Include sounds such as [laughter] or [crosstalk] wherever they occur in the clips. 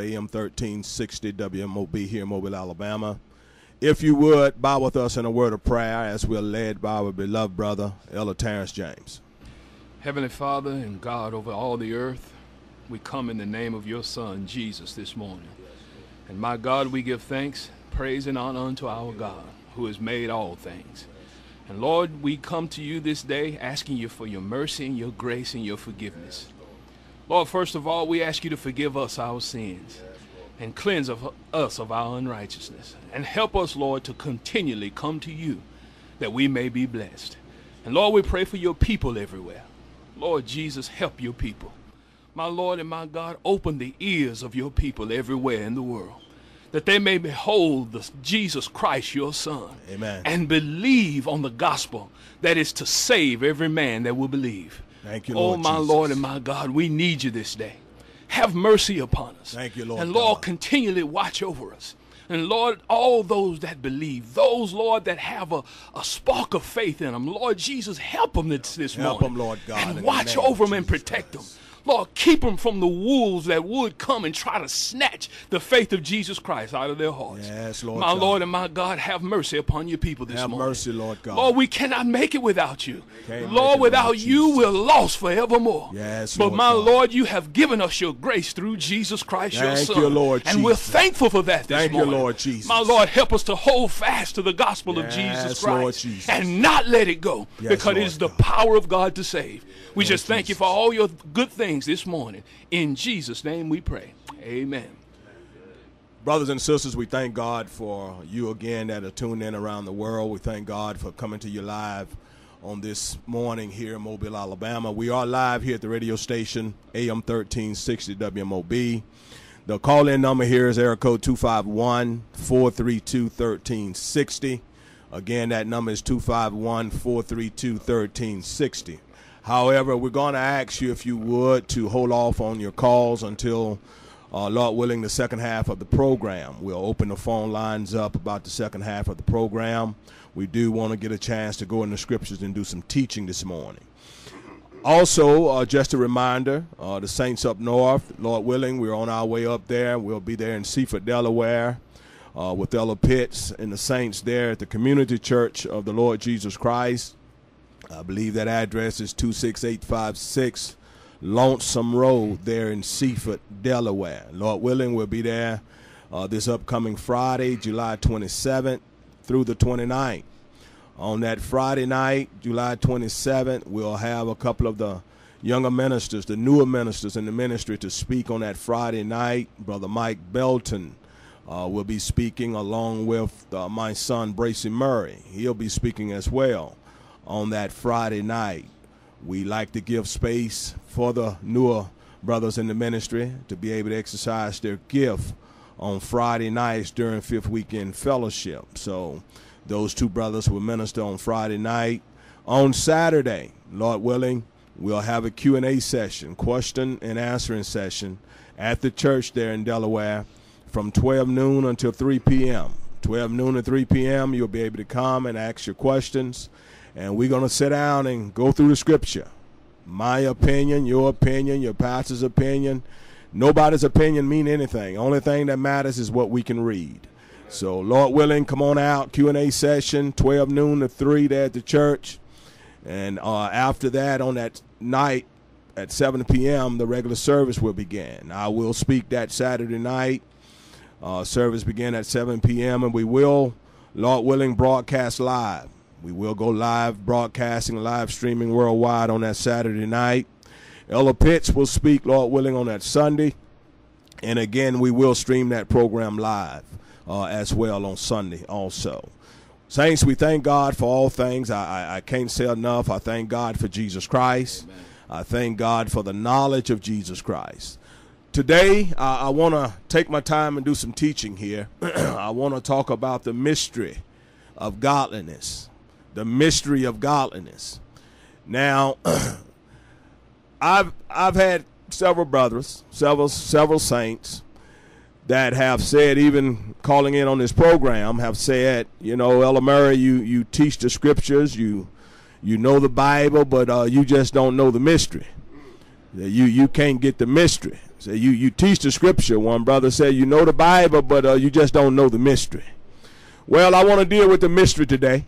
AM 1360 WMOB here in Mobile, Alabama. If you would, bow with us in a word of prayer as we're led by our beloved brother, Elder Terrence James. Heavenly Father and God over all the earth, we come in the name of your Son, Jesus, this morning. And my God, we give thanks, praise, and honor unto our God, who has made all things. And Lord, we come to you this day asking you for your mercy and your grace and your forgiveness. Lord, first of all, we ask you to forgive us our sins and cleanse of us of our unrighteousness. And help us, Lord, to continually come to you that we may be blessed. And Lord, we pray for your people everywhere. Lord Jesus, help your people. My Lord and my God, open the ears of your people everywhere in the world that they may behold the Jesus Christ, your Son, Amen. and believe on the gospel that is to save every man that will believe. Thank you, Oh, Lord my Jesus. Lord and my God, we need you this day. Have mercy upon us. Thank you, Lord And Lord, God. continually watch over us. And Lord, all those that believe, those, Lord, that have a, a spark of faith in them, Lord Jesus, help them this, this Help morning. them, Lord God, And watch over them and protect them. Lord, keep them from the wolves that would come and try to snatch the faith of Jesus Christ out of their hearts. Yes, Lord My God. Lord and my God, have mercy upon your people this Have morning. mercy, Lord God. Lord, we cannot make it without you. Can't Lord, without without you, we're lost forevermore. Yes, but Lord my God. Lord, you have given us your grace through Jesus Christ, your Son. Thank you, Lord and we're thankful for that this Thank you. Lord Jesus. My Lord, help us to hold fast to the gospel of Yes, Jesus Lord Christ Jesus. and not let it go Yes, because it Lord is the God. power of God to save. We Lord just thank you for all your good things this morning. In Jesus' name we pray. Amen. Brothers and sisters, we thank God for you again that are tuned in around the world. We thank God for coming to you live on this morning here in Mobile, Alabama. We are live here at the radio station, AM 1360 WMOB. The call in number here is area code 251 432 1360. Again, that number is 251 432 1360. However, we're going to ask you if you would to hold off on your calls until, uh, Lord willing, the second half of the program. We'll open the phone lines up about the second half of the program. We do want to get a chance to go in the scriptures and do some teaching this morning. Also, uh, just a reminder, uh, the Saints up north, Lord willing, we're on our way up there. We'll be there in Seaford, Delaware, uh, with Elder Pitts and the Saints there at the Community Church of the Lord Jesus Christ. I believe that address is 26856 Lonesome Road there in Seaford, Delaware. Lord willing, we'll be there uh, this upcoming Friday, July 27th through the 29th. On that Friday night, July 27th, we'll have a couple of the younger ministers, the newer ministers in the ministry to speak on that Friday night. Brother Mike Belton uh, will be speaking along with uh, my son, Bracy Murray. He'll be speaking as well on that Friday night. We like to give space for the newer brothers in the ministry to be able to exercise their gift on Friday nights during fifth weekend fellowship. So those two brothers will minister on Friday night. On Saturday, Lord willing, we'll have a Q&A session, question and answering session at the church there in Delaware from 12 noon until 3 p.m. 12 noon to 3 p.m. You'll be able to come and ask your questions, and we're going to sit down and go through the scripture. My opinion, your opinion, your pastor's opinion. Nobody's opinion mean anything. Only thing that matters is what we can read. So, Lord willing, come on out. Q and A session, 12 noon to 3 there at the church, and uh, after that, on that night at 7 p.m., the regular service will begin. I will speak that Saturday night. Uh, service begin at 7 p.m. and we will, Lord willing, broadcast live. We will go live, broadcasting, live streaming worldwide on that Saturday night. Elder Pitts will speak, Lord willing, on that Sunday. And again, we will stream that program live uh, as well on Sunday also. Saints, we thank God for all things. I, I, I can't say enough. I thank God for Jesus Christ. I thank God for the knowledge of Jesus Christ. Today, uh, I want to take my time and do some teaching here. [clears throat] I want to talk about the mystery of godliness. The mystery of godliness. Now, [clears throat] I've I've had several brothers, several several saints that have said, even calling in on this program, have said, you know, Elder Murray, you you teach the scriptures, you you know the Bible, but uh, you just don't know the mystery. You you can't get the mystery. So you you teach the scripture. One brother said you know the Bible, but uh, you just don't know the mystery. Well, I want to deal with the mystery today,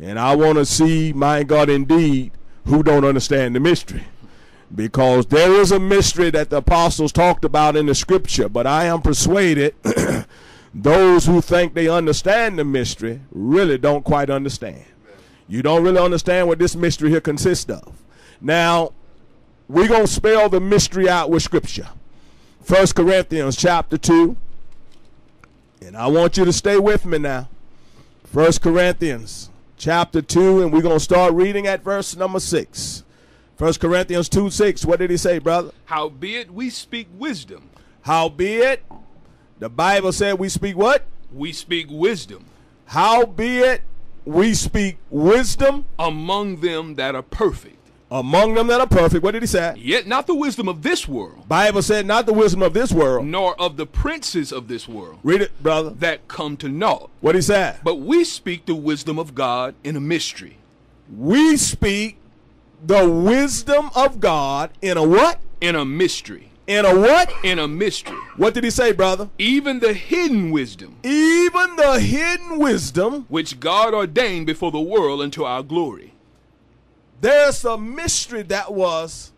and I want to see, my God, indeed, who don't understand the mystery, because there is a mystery that the apostles talked about in the scripture. But I am persuaded [clears throat] those who think they understand the mystery really don't quite understand. You don't really understand what this mystery here consists of. Now, we're going to spell the mystery out with scripture. First Corinthians chapter 2. And I want you to stay with me now. First Corinthians chapter 2, and we're going to start reading at verse number 6. First Corinthians 2 6. What did he say, brother? Howbeit we speak wisdom. Howbeit, the Bible said we speak what? We speak wisdom Howbeit, we speak wisdom among them that are perfect. Among them that are perfect. What did he say? Yet not the wisdom of this world, Bible said, not the wisdom of this world. nor of the princes of this world Read it, brother. that come to naught. What he said? But we speak the wisdom of God in a mystery, We speak the wisdom of God in a what? in a mystery, In a what? in a mystery. What did he say, brother? Even the hidden wisdom Even the hidden wisdom. which God ordained before the world unto our glory. There's a mystery that was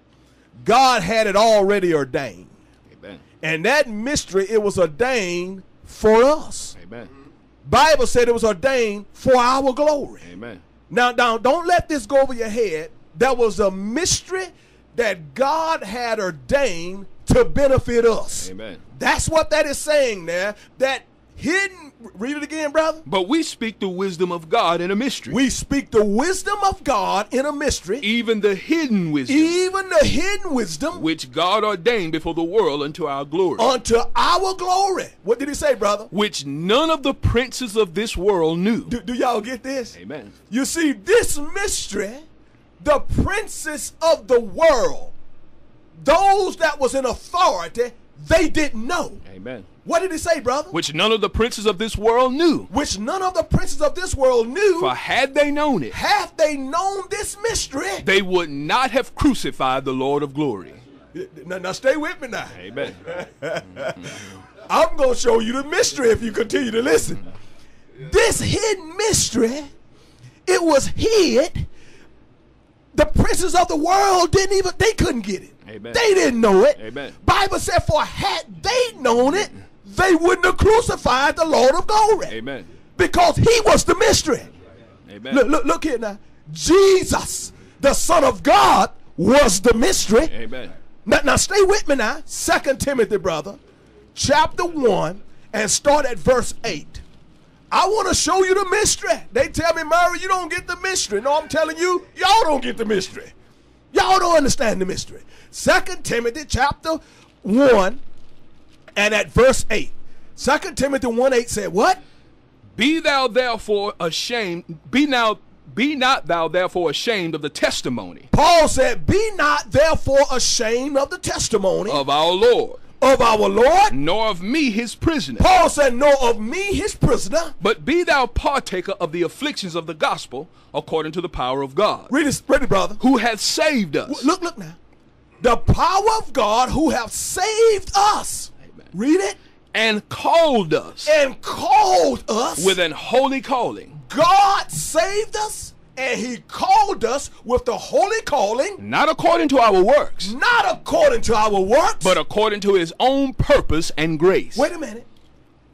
God had it already ordained. Amen. And that mystery, it was ordained for us. Amen. Bible said it was ordained for our glory. Amen. Now, now, don't let this go over your head. That was a mystery that God had ordained to benefit us. Amen. That's what that is saying there. That hidden, read it again, brother. But we speak the wisdom of God in a mystery. We speak the wisdom of God in a mystery, even the hidden wisdom even the hidden wisdom which God ordained before the world unto our glory. unto our glory. What did he say, brother? which none of the princes of this world knew. Do, do y'all get this? Amen. You see, this mystery, the princes of the world, those that was in authority, they didn't know. Amen. What did he say, brother? Which none of the princes of this world knew. Which none of the princes of this world knew. For had they known it, Have they known this mystery? they would not have crucified the Lord of glory. Now, now stay with me now. Amen. [laughs] I'm going to show you the mystery if you continue to listen. This hidden mystery, it was hid. The princes of the world didn't even, they couldn't get it. Amen. They didn't know it. Amen. Bible said, for had they known it, they wouldn't have crucified the Lord of glory. Amen. Because he was the mystery. Amen. Look, look, look here now. Jesus, the Son of God, was the mystery. Amen. Now, now stay with me now. Second Timothy, brother, chapter 1, and start at verse 8. I want to show you the mystery. They tell me, Murray, you don't get the mystery. No, I'm telling you, y'all don't get the mystery. Y'all don't understand the mystery. Second Timothy chapter 1 and at verse 8. Second Timothy 1 8 said, What? Be thou therefore ashamed. Be now. Be not thou therefore ashamed of the testimony Paul said, Be not therefore ashamed of the testimony of our Lord, of our Lord. nor of me his prisoner. Paul said, Nor of me, his prisoner. But be thou partaker of the afflictions of the gospel according to the power of God, Read it, read it, brother. who hath saved us. Look, look now. The power of God who have saved us. Amen. Read it. and called us And called us. with an holy calling, God saved us and he called us with the holy calling, not according to our works, not according to our works. but according to his own purpose and grace, wait a minute.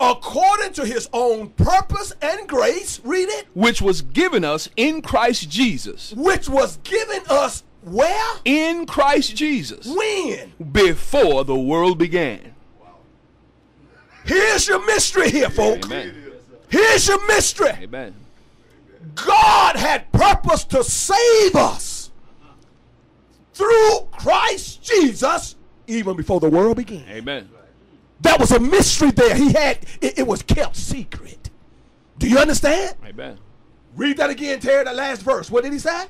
According to his own purpose and grace, read it, which was given us in Christ Jesus. which was given us where? In Christ Jesus. When? Before the world began. Here's your mystery here, folks. Here's your mystery. Amen. God had purpose to save us through Christ Jesus even before the world began. Amen. That was a mystery there. He had it, it was kept secret. Do you understand? Amen. Read that again, Terry, that last verse. What did he say?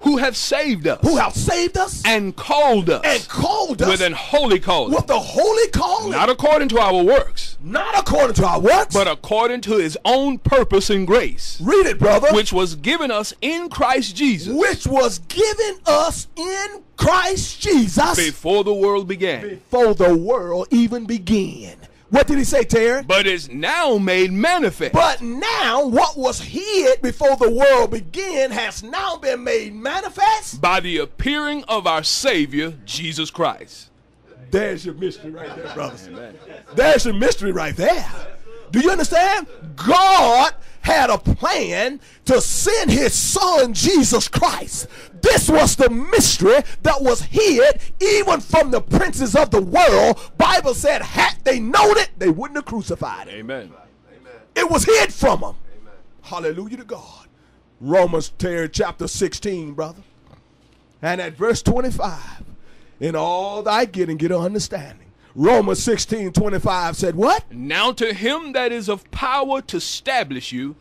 Who have saved us Who have saved us and called us and called us with an holy calling, with the holy calling, not according to our works, Not according to our works. but according to his own purpose and grace, read it, brother. which was given us in Christ Jesus which was given us in Christ Jesus before the world began, before the world even began. What did he say, Terry? but is now made manifest But now, what was hid before the world began has now been made manifest. by the appearing of our Savior, Jesus Christ. There's your mystery right there, brothers. There's your mystery right there. Do you understand? God had a plan to send his son Jesus Christ. This was the mystery that was hid even from the princes of the world. Bible said had they known it, they wouldn't have crucified him. Amen. It was hid from them. Hallelujah to God. Romans chapter 16, brother. And at verse 25, in all thy getting, get an understanding. Romans 16, 25 said, What? Now to him that is of power to establish you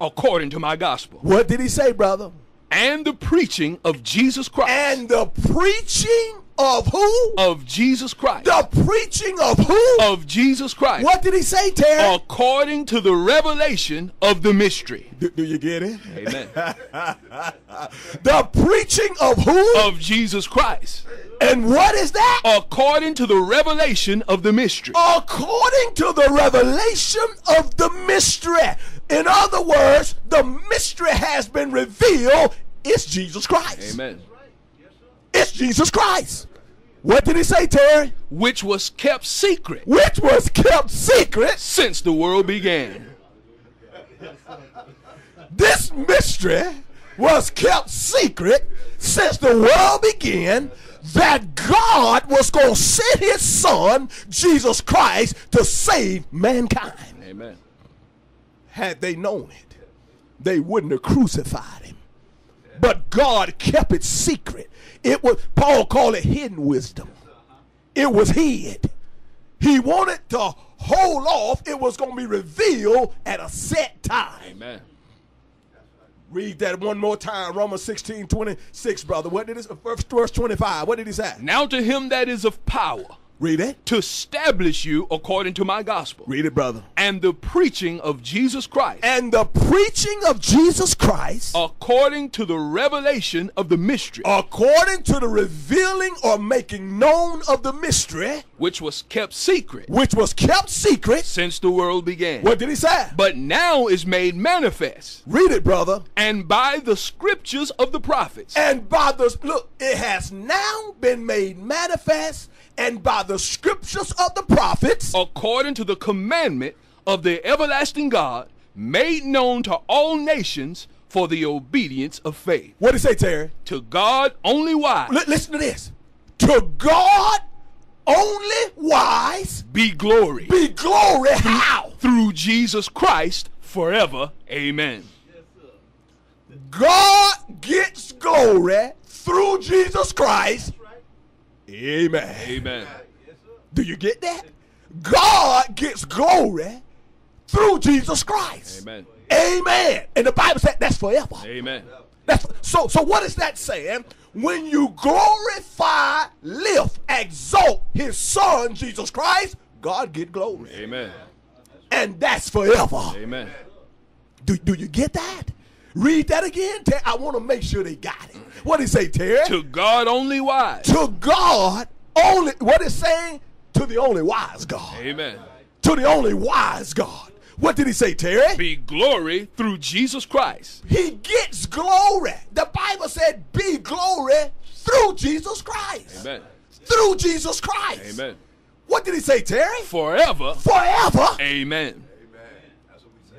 according to my gospel What did he say, brother? and the preaching of Jesus Christ. And the preaching of who? of Jesus Christ. The preaching of who? of Jesus Christ. What did he say, Terry? According to the revelation of the mystery. Do, do you get it? Amen. [laughs] The preaching of who? of Jesus Christ. And what is that? According to the revelation of the mystery. according to the revelation of the mystery. In other words, the mystery has been revealed. It's Jesus Christ. Amen. It's Jesus Christ. What did he say, Terry? Which was kept secret Which was kept secret. since the world began. This mystery was kept secret since the world began that God was going to send his son, Jesus Christ, to save mankind. Amen. had they known it, they wouldn't have crucified him. But God kept it secret. It was Paul called it hidden wisdom. It was hid. He wanted to hold off. It was going to be revealed at a set time. Amen. Read that one more time. Romans 16, 26, brother. What did it verse, verse 25? What did he say? Now to him that is of power Read it. to establish you according to my gospel Read it, brother. and the preaching of Jesus Christ And the preaching of Jesus Christ according to the revelation of the mystery according to the revealing or making known of the mystery, which was kept secret which was kept secret. since the world began. What did he say? But now is made manifest Read it, brother. and by the scriptures of the prophets And by the look, it has now been made manifest, and by the scriptures of the prophets, according to the commandment of the everlasting God made known to all nations for the obedience of faith. what did he say, Terry? To God only wise Li- listen to this. To God only wise be glory be glory. How? through Jesus Christ forever. Amen. God gets glory through Jesus Christ. Amen. Amen. Do you get that? God gets glory through Jesus Christ. Amen. Amen. And the Bible said that's forever. Amen. That's so so what is that saying? When you glorify, lift, exalt his son Jesus Christ, God get glory. Amen. And that's forever. Amen. Do, do you get that? Read that again. Ter- I want to make sure they got it. What did he say, Terry? To God only wise. to God only what is saying to the only wise God. Amen. To the only wise God. What did he say, Terry? Be glory through Jesus Christ. He gets glory. The Bible said, be glory through Jesus Christ. Amen. Through Jesus Christ. Amen. What did he say, Terry? Forever. Forever. Amen.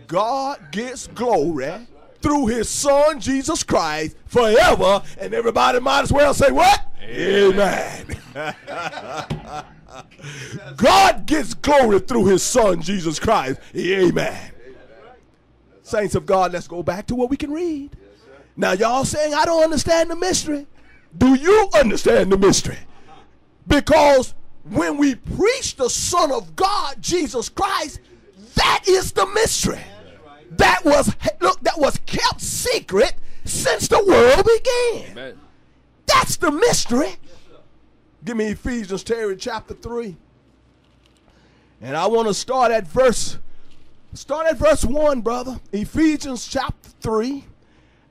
God gets glory through his son Jesus Christ forever. And everybody might as well say what? Amen. [laughs] God gets glory through his son Jesus Christ. Amen. Saints of God, let's go back to what we can read. Now, y'all saying, I don't understand the mystery. Do you understand the mystery? Because when we preach the Son of God, Jesus Christ, that is the mystery. That was look, that was kept secret since the world began. Amen. That's the mystery. Give me Ephesians Terry chapter 3. And I want to start at verse start at verse 1, brother. Ephesians chapter 3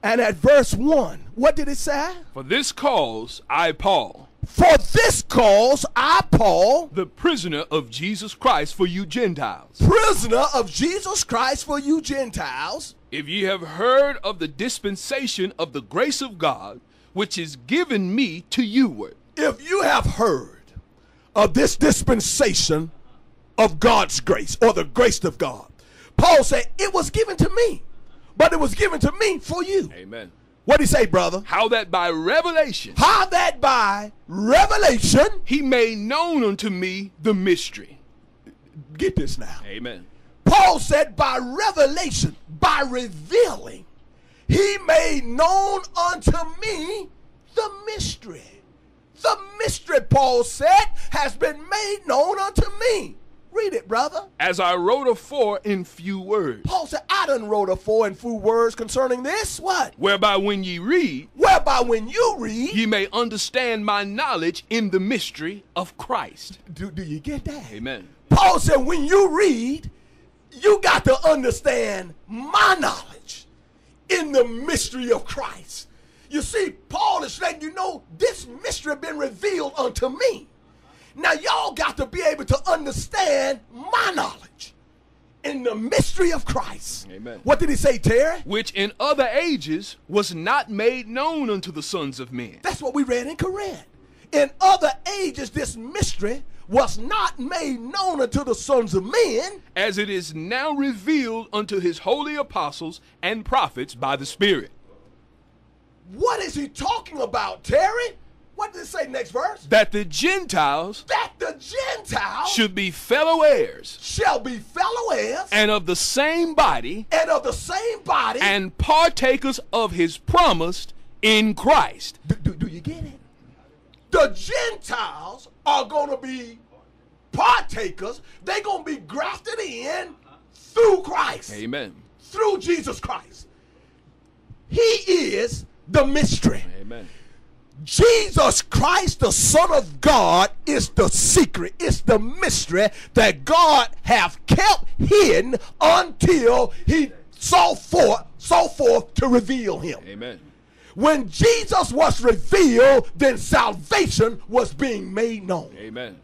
and at verse 1. What did it say? For this cause I, Paul, For this cause I Paul, the prisoner of Jesus Christ for you Gentiles, prisoner of Jesus Christ for you Gentiles, if ye have heard of the dispensation of the grace of God, which is given me to you, if you have heard of this dispensation of God's grace or the grace of God. Paul said, It was given to me, but it was given to me for you. Amen. What did he say, brother? How that by revelation How that by revelation, he made known unto me the mystery. get this now. Amen. Paul said, by revelation, by revealing, he made known unto me the mystery. The mystery, Paul said, has been made known unto me. Read it, brother. As I wrote afore in few words, Paul said, I done wrote a four and few words concerning this. What? whereby when ye read, Whereby when you read, ye may understand my knowledge in the mystery of Christ. do, do you get that? Amen. Paul said, when you read, you got to understand my knowledge in the mystery of Christ. You see, Paul is letting you know this mystery been revealed unto me. Now, y'all got to be able to understand my knowledge in the mystery of Christ. Amen. What did he say, Terry? Which in other ages was not made known unto the sons of men. That's what we read in Corinth. In other ages, this mystery was not made known unto the sons of men. as it is now revealed unto his holy apostles and prophets by the Spirit. What is he talking about, Terry? What does it say next verse? That the Gentiles That the Gentiles should be fellow heirs shall be fellow heirs and, of the same body And of the same body. and partakers of his promised in Christ. do, do, do you get it? The Gentiles are going to be partakers. They're going to be grafted in through Christ, Amen. through Jesus Christ. He is the mystery. Amen. Jesus Christ, the Son of God, is the secret. It's the mystery that God have kept hidden until he saw forth, saw forth to reveal him. Amen. When Jesus was revealed, then salvation was being made known. Amen.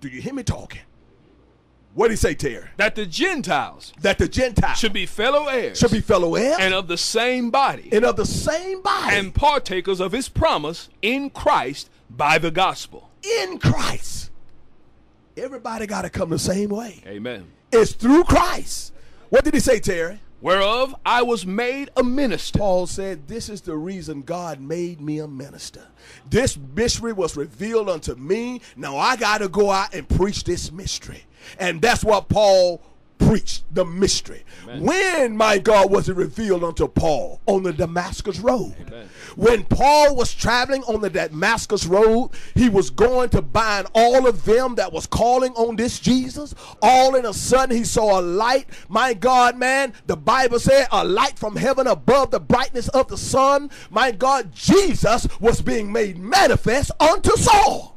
Do you hear me talking? What did he say, Terry? That the Gentiles That the Gentiles should be fellow heirs should be fellow heirs and of the same body and of the same body and partakers of his promise in Christ by the gospel. in Christ. Everybody got to come the same way. Amen. It's through Christ. What did he say, Terry? Whereof I was made a minister. Paul said, This is the reason God made me a minister. This mystery was revealed unto me. Now I got to go out and preach this mystery. And that's what Paul preached the mystery. When, my God, was it revealed unto Paul? On the Damascus Road. Amen. When Paul was traveling on the Damascus Road, he was going to bind all of them that was calling on this Jesus. All in a sudden, he saw a light. My God, man, the Bible said a light from heaven above the brightness of the sun. My God, Jesus was being made manifest unto Saul.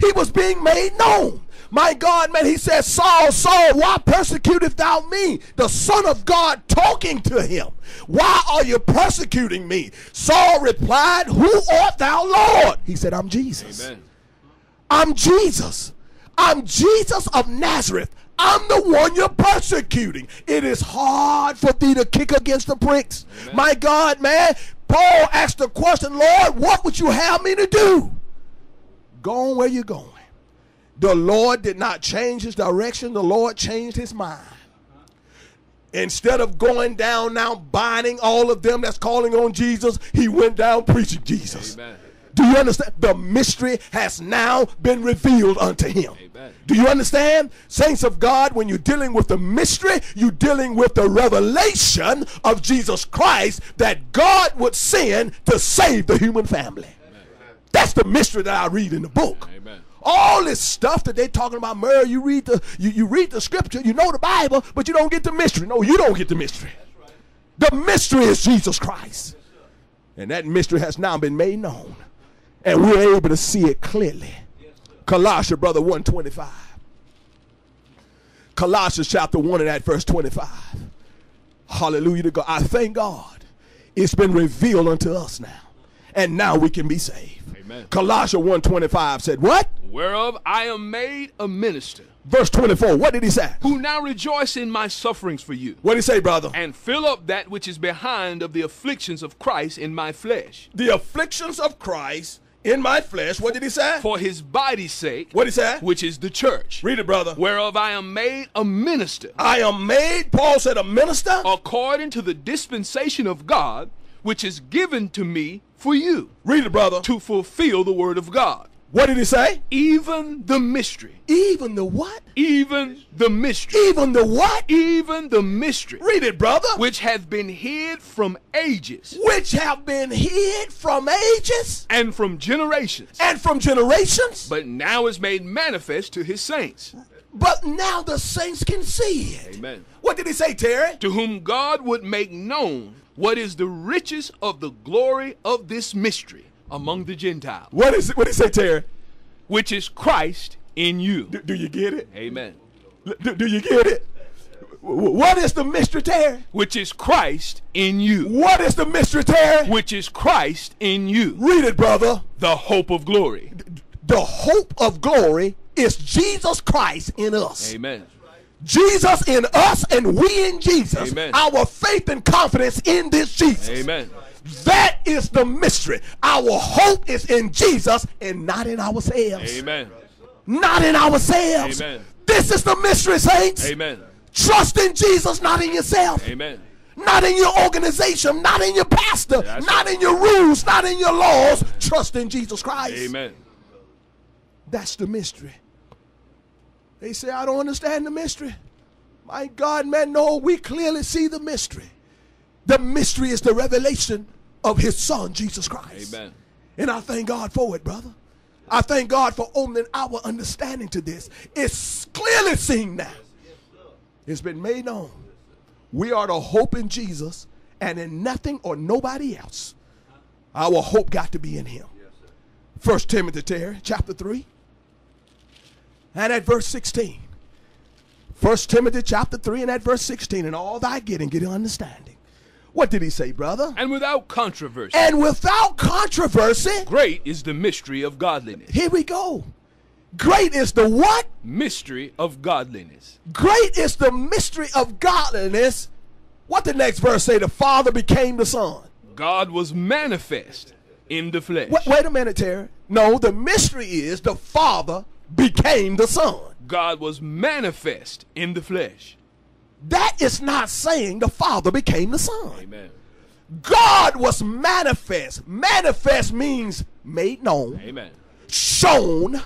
He was being made known. My God, man, he said, Saul, Saul, why persecutest thou me? The Son of God talking to him. Why are you persecuting me? Saul replied, Who art thou, Lord? He said, I'm Jesus. Amen. I'm Jesus. I'm Jesus of Nazareth. I'm the one you're persecuting. It is hard for thee to kick against the pricks. My God, man. Paul asked the question, Lord, what would you have me to do? Go on where you're going. The Lord did not change his direction, the Lord changed his mind. Instead of going down now binding all of them that's calling on Jesus, he went down preaching Jesus. Amen. Do you understand? The mystery has now been revealed unto him. Amen. Do you understand? Saints of God, when you're dealing with the mystery, you're dealing with the revelation of Jesus Christ that God would send to save the human family. That's the mystery that I read in the book. Amen. All this stuff that they talking about, Murray, you read the you, you read the scripture, you know the Bible, but you don't get the mystery. No, you don't get the mystery. The mystery is Jesus Christ. And that mystery has now been made known. And we're able to see it clearly. Colossians, brother, 125. Colossians chapter 1 and at verse 25. Hallelujah to God. I thank God. It's been revealed unto us now. And now we can be saved. Amen. Colossians 1.25 said what? Whereof I am made a minister, Verse 24. What did he say? who now rejoice in my sufferings for you, What did he say, brother? and fill up that which is behind of the afflictions of Christ in my flesh, The afflictions of Christ in my flesh. What did he say? for his body's sake, What did he say? which is the church, Read it, brother. whereof I am made a minister, I am made, Paul said, a minister. according to the dispensation of God, which is given to me for you, Read it, brother. to fulfill the word of God, What did he say? even the mystery, Even the what? even the mystery, Even the what? even the mystery, Read it, brother. which hath been hid from ages Which have been hid from ages and from generations, and from generations, but now is made manifest to his saints, but now the saints can see it. Amen. What did he say, Terry? to whom God would make known what is the riches of the glory of this mystery among the Gentiles, What is it? What did he say, Terry? which is Christ in you. Do, do you get it? Amen. Do, do you get it? What is the mystery, Terry? Which is Christ in you. What is the mystery, Terry? Which is Christ in you. Read it, brother. The hope of glory. The hope of glory is Jesus Christ in us. Amen. Jesus in us and we in Jesus. Amen. Our faith and confidence in this Jesus. Amen. That is the mystery. Our hope is in Jesus and not in ourselves. Amen. Not in ourselves. Amen. This is the mystery, saints. Amen. Trust in Jesus, not in yourself. Amen. Not in your organization, not in your pastor, That's not right. in your rules, not in your laws. Trust in Jesus Christ. Amen. That's the mystery. They say, I don't understand the mystery. My God, man, no, we clearly see the mystery. The mystery is the revelation of his son, Jesus Christ. Amen. And I thank God for it, brother. I thank God for opening our understanding to this. It's clearly seen now. It's been made known. We are to hope in Jesus and in nothing or nobody else. Our hope got to be in him. First Timothy Terry, chapter 3. And at verse 16. First Timothy chapter 3 and at verse 16. And all thy getting, get understanding. What did he say, brother? And without controversy, And without controversy, great is the mystery of godliness. here we go. Great is the what? Mystery of godliness. Great is the mystery of godliness. What the next verse say? The Father became the Son. God was manifest in the flesh. Wait, wait a minute, Terry. No, the mystery is the Father became the Son. God was manifest in the flesh. That is not saying the Father became the Son. Amen. God was manifest. Manifest means made known, Amen. shown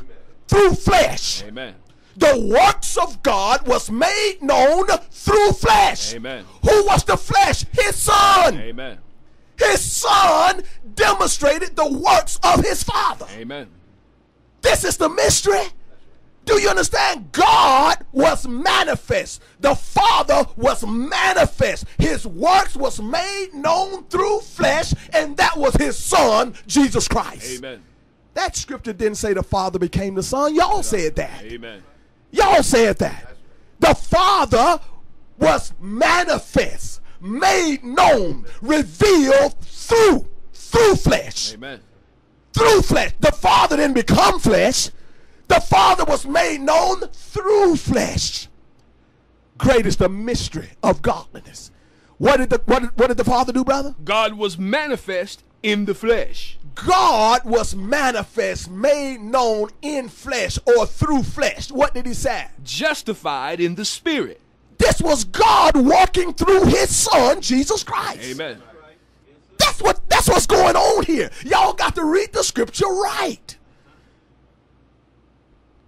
through flesh. Amen. The works of God was made known through flesh. Amen. Who was the flesh? His son. Amen. His son demonstrated the works of his father. Amen. This is the mystery. Do you understand? God was manifest. The Father was manifest. His works was made known through flesh, and that was his son, Jesus Christ. Amen. That scripture didn't say the Father became the Son. Y'all said that. Amen. Y'all said that. The Father was manifest, made known, revealed through through flesh. Amen. Through flesh. The Father didn't become flesh. The Father was made known through flesh. Great is the mystery of godliness. What did the what did, what did the Father do, brother? God was manifest in the flesh. God was manifest, made known in flesh or through flesh. What did he say? Justified in the spirit. This was God walking through his son, Jesus Christ. Amen. That's what that's what's going on here. Y'all got to read the scripture right.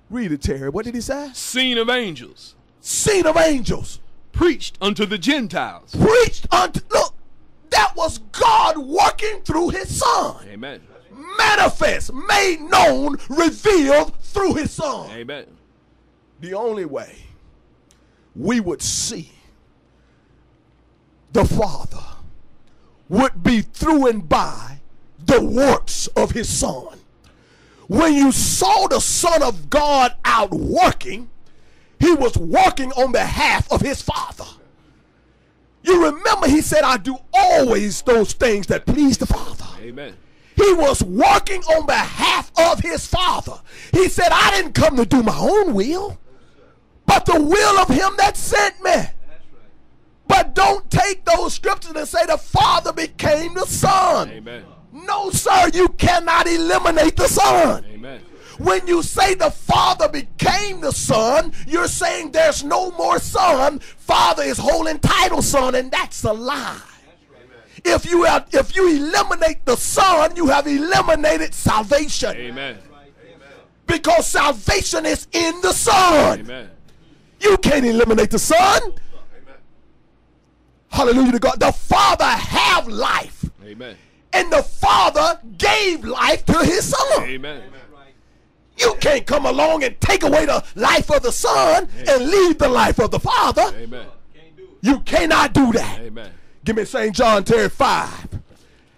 Read it, Terry. What did he say? Seen of angels. Seed of angels. Preached unto the Gentiles. Preached unto look, that was God working through his son. Amen. Manifest, made known, revealed through his son. Amen. the only way we would see the Father would be through and by the works of his Son. When you saw the Son of God out working, He was working on behalf of his Father. You remember he said, I do always those things that please the Father. Amen. He was working on behalf of his Father. He said, I didn't come to do my own will, but the will of him that sent me. But don't take those scriptures and say the Father became the Son. Amen. No, sir, you cannot eliminate the Son. Amen. When you say the Father became the Son, you're saying there's no more Son. Father is holding title Son, and that's a lie. If you have, if you eliminate the Son, you have eliminated salvation. Amen. Because salvation is in the Son. Amen. You can't eliminate the Son. Hallelujah to God. The Father have life. Amen. And the Father gave life to his Son. Amen. You can't come along and take away the life of the Son and leave the life of the Father. Amen. You cannot do that. Amen. Give me St. John Terry 5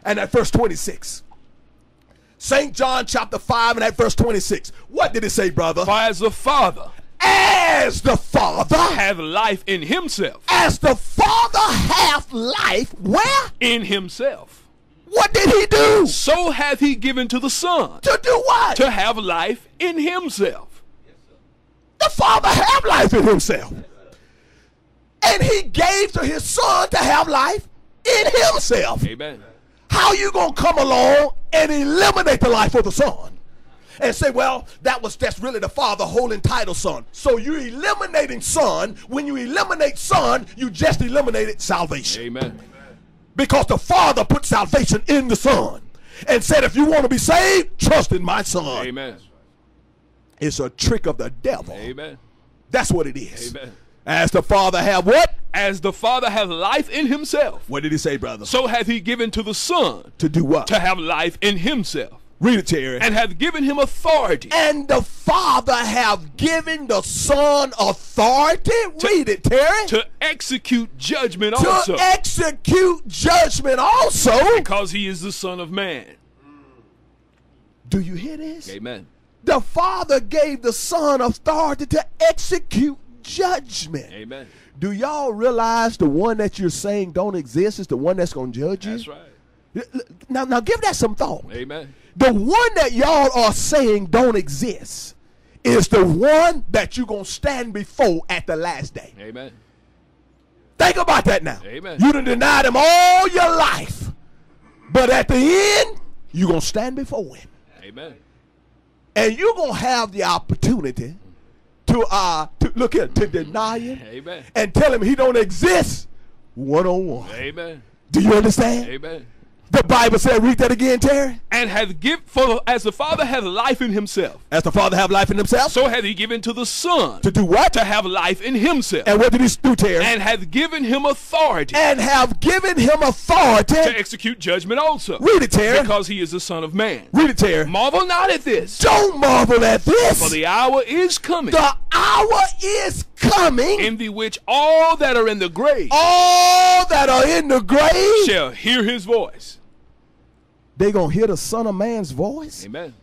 and at verse 26. St. John chapter 5 and at verse 26. What did it say, brother? For as the Father As the Father, have life in himself, as the Father hath life, where? in himself, What did he do? so hath he given to the Son To do what? to have life in himself. The Father have life in himself. And he gave to his son to have life in himself. Amen. How you gonna come along and eliminate the life of the son? And say, well, that was that's really the father holding title son. So you're eliminating son. When you eliminate son, you just eliminated salvation. Amen. Because the father put salvation in the son. And said, if you want to be saved, trust in my son. Amen. It's a trick of the devil. Amen. That's what it is. Amen. As the Father have what? As the Father hath life in himself, What did he say, brother? so hath he given to the Son to do what? to have life in himself, Read it, Terry. and have given him authority And the Father have given the Son authority. Read it, Terry. to execute judgment To also, To execute judgment also. because he is the Son of Man. Mm. Do you hear this? Amen. The Father gave the Son authority to execute judgment. Amen. Do y'all realize the one that you're saying don't exist is the one that's going to judge you? That's right. Now, now give that some thought. Amen. The one that y'all are saying don't exist is the one that you're going to stand before at the last day. Amen. Think about that now. Amen. You done denied him all your life. But at the end, you're going to stand before him. Amen. And you're going to have the opportunity to, uh, to look at, to deny him Amen. and tell him he don't exist one on one. Amen. Do you understand? Amen. The Bible said, read that again, Terry. And hath give for as the Father hath life in himself, As the Father have life in himself. so hath he given to the Son to do what? to have life in himself, And what did he do, Terry? and hath given him authority and have given him authority. to execute judgment also, Read it, Terry. because he is the Son of Man. Read it, Terry. Marvel not at this, Don't marvel at this. for the hour is coming, the hour is coming. in the which all that are in the grave all that are in the grave, shall hear his voice. they gonna hear the Son of Man's voice. Amen.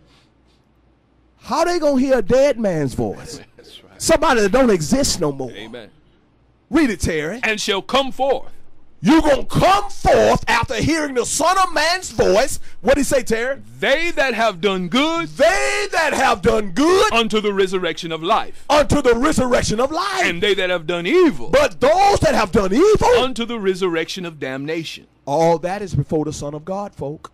How they gonna hear a dead man's voice? [laughs] That's right. Somebody that don't exist no more. Amen. Read it, Terry. And shall come forth You gonna come forth after hearing the Son of Man's voice. What did he say, Terry? they that have done good They that have done good unto the resurrection of life, unto the resurrection of life. and they that have done evil but those that have done evil, unto the resurrection of damnation. all that is before the Son of God, folk.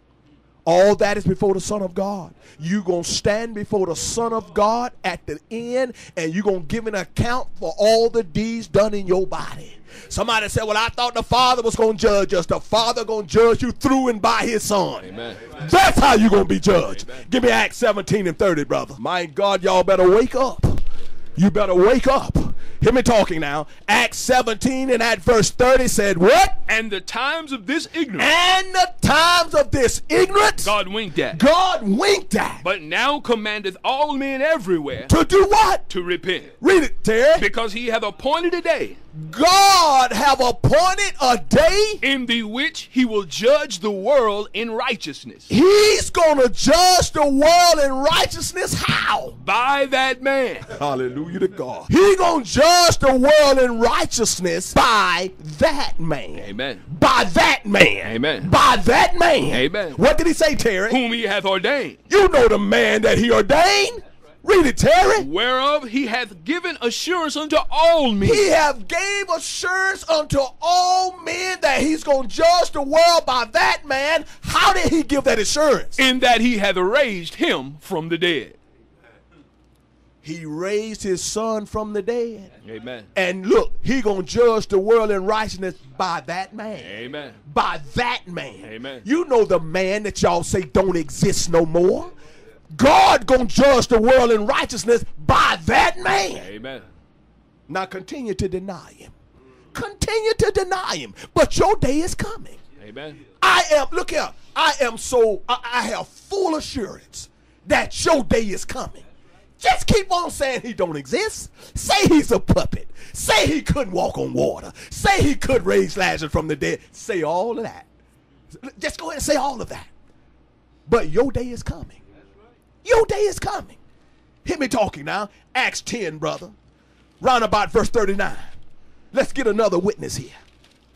All that is before the Son of God. you going to stand before the Son of God at the end and you going to give an account for all the deeds done in your body. Somebody said, Well, I thought the Father was going to judge us. The Father going to judge you through and by his Son. Amen. That's how you going to be judged. Give me Acts 17 and 30, brother. My God, y'all better wake up. You better wake up. Hear me talking now. Acts 17 and at verse 30 said, What? And the times of this ignorance And the times of this ignorance God winked at. God winked at. But now commandeth all men everywhere To do what? to repent. Read it, Terry. Because he hath appointed a day God have appointed a day. in the which he will judge the world in righteousness. He's going to judge the world in righteousness. How? By that man. Hallelujah to God. He going to judge the world in righteousness by that man. Amen. By that man. Amen. By that man. Amen. What did he say, Terry? Whom he hath ordained. You know the man that he ordained. Read it, Terry. Whereof he hath given assurance unto all men. He have gave assurance unto all men that he's going to judge the world by that man. How did he give that assurance? in that he hath raised him from the dead. He raised his son from the dead. Amen. And look, he going to judge the world in righteousness by that man. Amen. By that man. Amen. You know the man that y'all say don't exist no more. God going to judge the world in righteousness by that man. Amen. Now continue to deny him. Continue to deny him. But your day is coming. Amen. I am, look here, I am so, I, I have full assurance that your day is coming. Just keep on saying he don't exist. Say he's a puppet. Say he couldn't walk on water. Say he could raise Lazarus from the dead. Say all of that. Just go ahead and say all of that. But your day is coming. Your day is coming. Hear me talking now. Acts 10, brother. Round about verse 39. Let's get another witness here.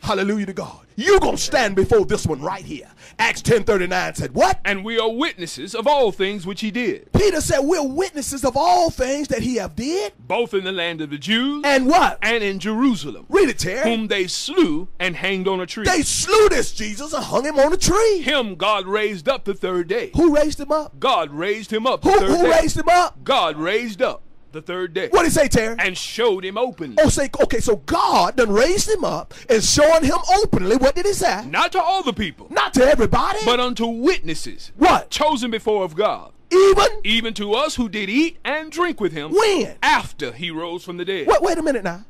Hallelujah to God. You're going to stand before this one right here. Acts 10:39 said, "What?" And we are witnesses of all things which he did, Peter said, "We're witnesses of all things that he have did." both in the land of the Jews And what? and in Jerusalem, Read it, Terry. whom they slew and hanged on a tree. They slew this Jesus and hung him on a tree. Him God raised up the third day. Who raised him up? God raised him up the Who, who raised him up? God raised up the third day What did he say, Terry? and showed him openly. Oh, say, okay, so God then raised him up and showing him openly. What did he say? Not to all the people, Not to everybody. but unto witnesses what? chosen before of God, Even even to us who did eat and drink with him when? after he rose from the dead. Wait, wait a minute now.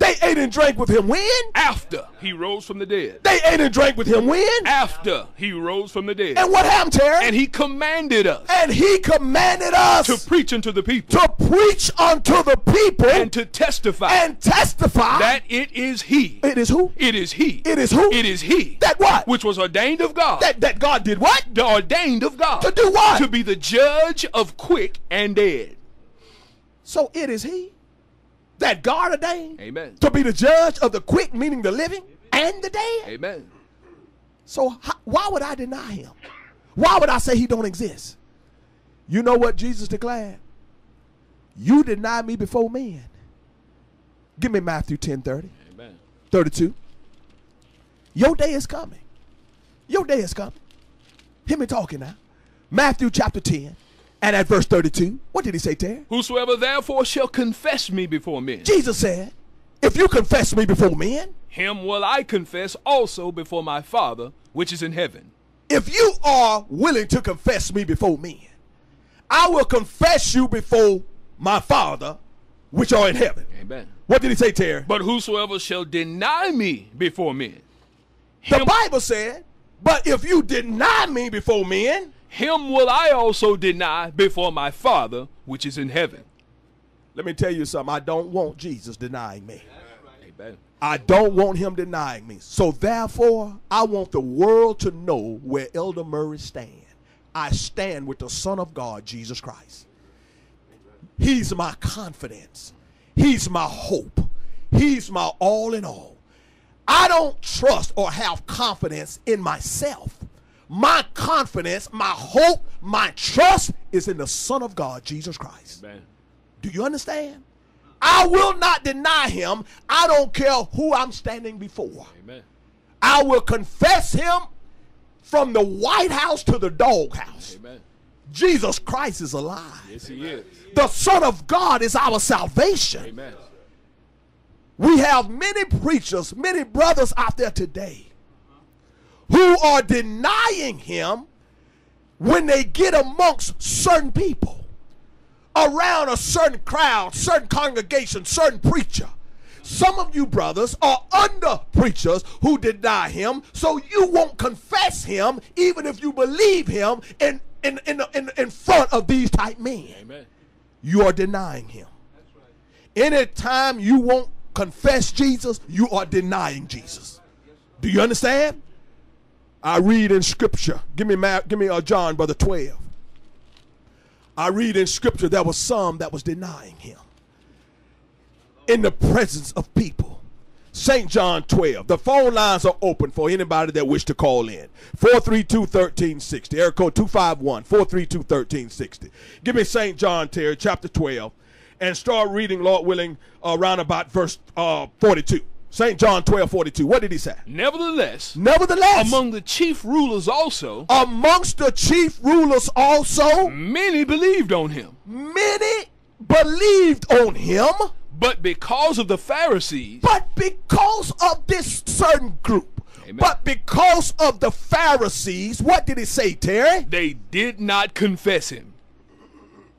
They ate and drank with him when? After he rose from the dead. They ate and drank with him when? After he rose from the dead. And what happened, Terry? And he commanded us And he commanded us to preach unto the people to preach unto the people and to testify and testify that it is he. it is who? It is he. It is who? It is he. That what? Which was ordained of God. That that God did what? the ordained of God. To do what? To be the judge of quick and dead. So it is he that God ordained Amen. to be the judge of the quick, meaning the living and the dead. Amen. So how, why would I deny him? Why would I say he don't exist? You know what Jesus declared? You deny me before men. Give me Matthew 10 30, Amen. 32. Your day is coming. Your day is coming. Hear me talking now. Matthew chapter 10 and at verse 32. What did he say there? Whosoever therefore shall confess me before men, Jesus said, If you confess me before men, him will I confess also before my Father which is in heaven. if you are willing to confess me before men, I will confess you before my Father, which are in heaven. Amen. What did he say, Terry? But whosoever shall deny me before men, the Bible said, But if you deny me before men, him will I also deny before my Father which is in heaven. let me tell you something. I don't want Jesus denying me. Amen. I don't want him denying me. So therefore, I want the world to know where Elder Murray stand. I stand with the Son of God, Jesus Christ. He's my confidence. He's my hope. He's my all in all. I don't trust or have confidence in myself. My confidence, my hope, my trust is in the Son of God, Jesus Christ. Amen. Do you understand? I will not deny him. I don't care who I'm standing before. Amen. I will confess him from the White House to the doghouse. Amen. Jesus Christ is alive. Yes, he is. The Son of God is our salvation. Amen. We have many preachers, many brothers out there today who are denying him when they get amongst certain people, around a certain crowd, certain congregation, certain preacher. Some of you brothers are under preachers who deny him, so you won't confess him even if you believe him in in in in, in front of these type men. Amen. You are denying him. Right. Anytime you won't confess Jesus, you are denying Jesus. Do you understand? I read in Scripture. Give me, give me uh, John, brother, twelve. I read in Scripture there was some that was denying him in the presence of people. St. John 12. The phone lines are open for anybody that wish to call in. 432-1360. Air code 251-432-1360. Give me St. John, Terry, chapter 12, and start reading, Lord willing, around about verse uh, 42. St. John 12, 42. What did he say? Nevertheless, Nevertheless, among the chief rulers also, amongst the chief rulers also, many believed on him. many believed on him. But because of the Pharisees, But because of this certain group, Amen. but because of the Pharisees, what did it say, Terry? they did not confess him.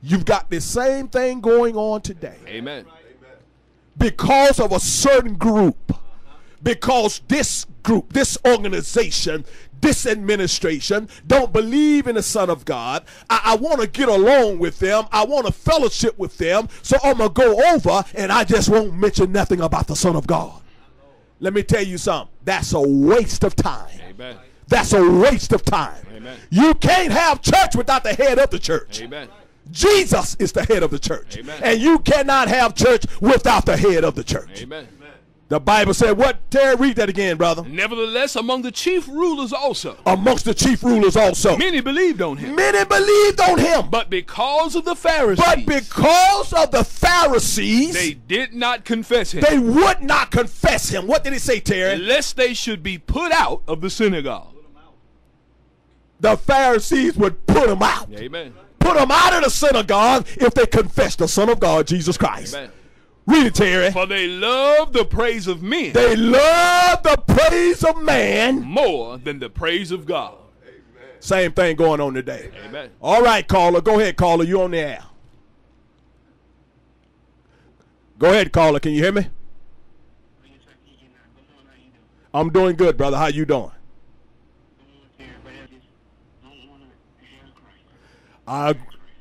You've got the same thing going on today. Amen. Because of a certain group, because this group, this organization, this administration don't believe in the Son of God. I, I want to get along with them. I want to fellowship with them. So I'm going to go over and I just won't mention nothing about the Son of God. Let me tell you something. That's a waste of time. Amen. That's a waste of time. Amen. You can't have church without the head of the church. Amen. Jesus is the head of the church. Amen. And you cannot have church without the head of the church. Amen. The Bible said, what? Terry, read that again, brother. Nevertheless, among the chief rulers also, Amongst the chief rulers also. many believed on him. Many believed on him. But because of the Pharisees, But because of the Pharisees, they did not confess him, they would not confess him. What did he say, Terry? lest they should be put out of the synagogue. The Pharisees would put him out. Amen. Put them out of the synagogue if they confess the Son of God, Jesus Christ. Amen. Read it, Terry. For they love the praise of men They love the praise of man. more than the praise of God. Same thing going on today. Amen. All right, caller. Go ahead, caller. You on the air. Go ahead, caller. Can you hear me? I'm doing good, brother. How you doing? I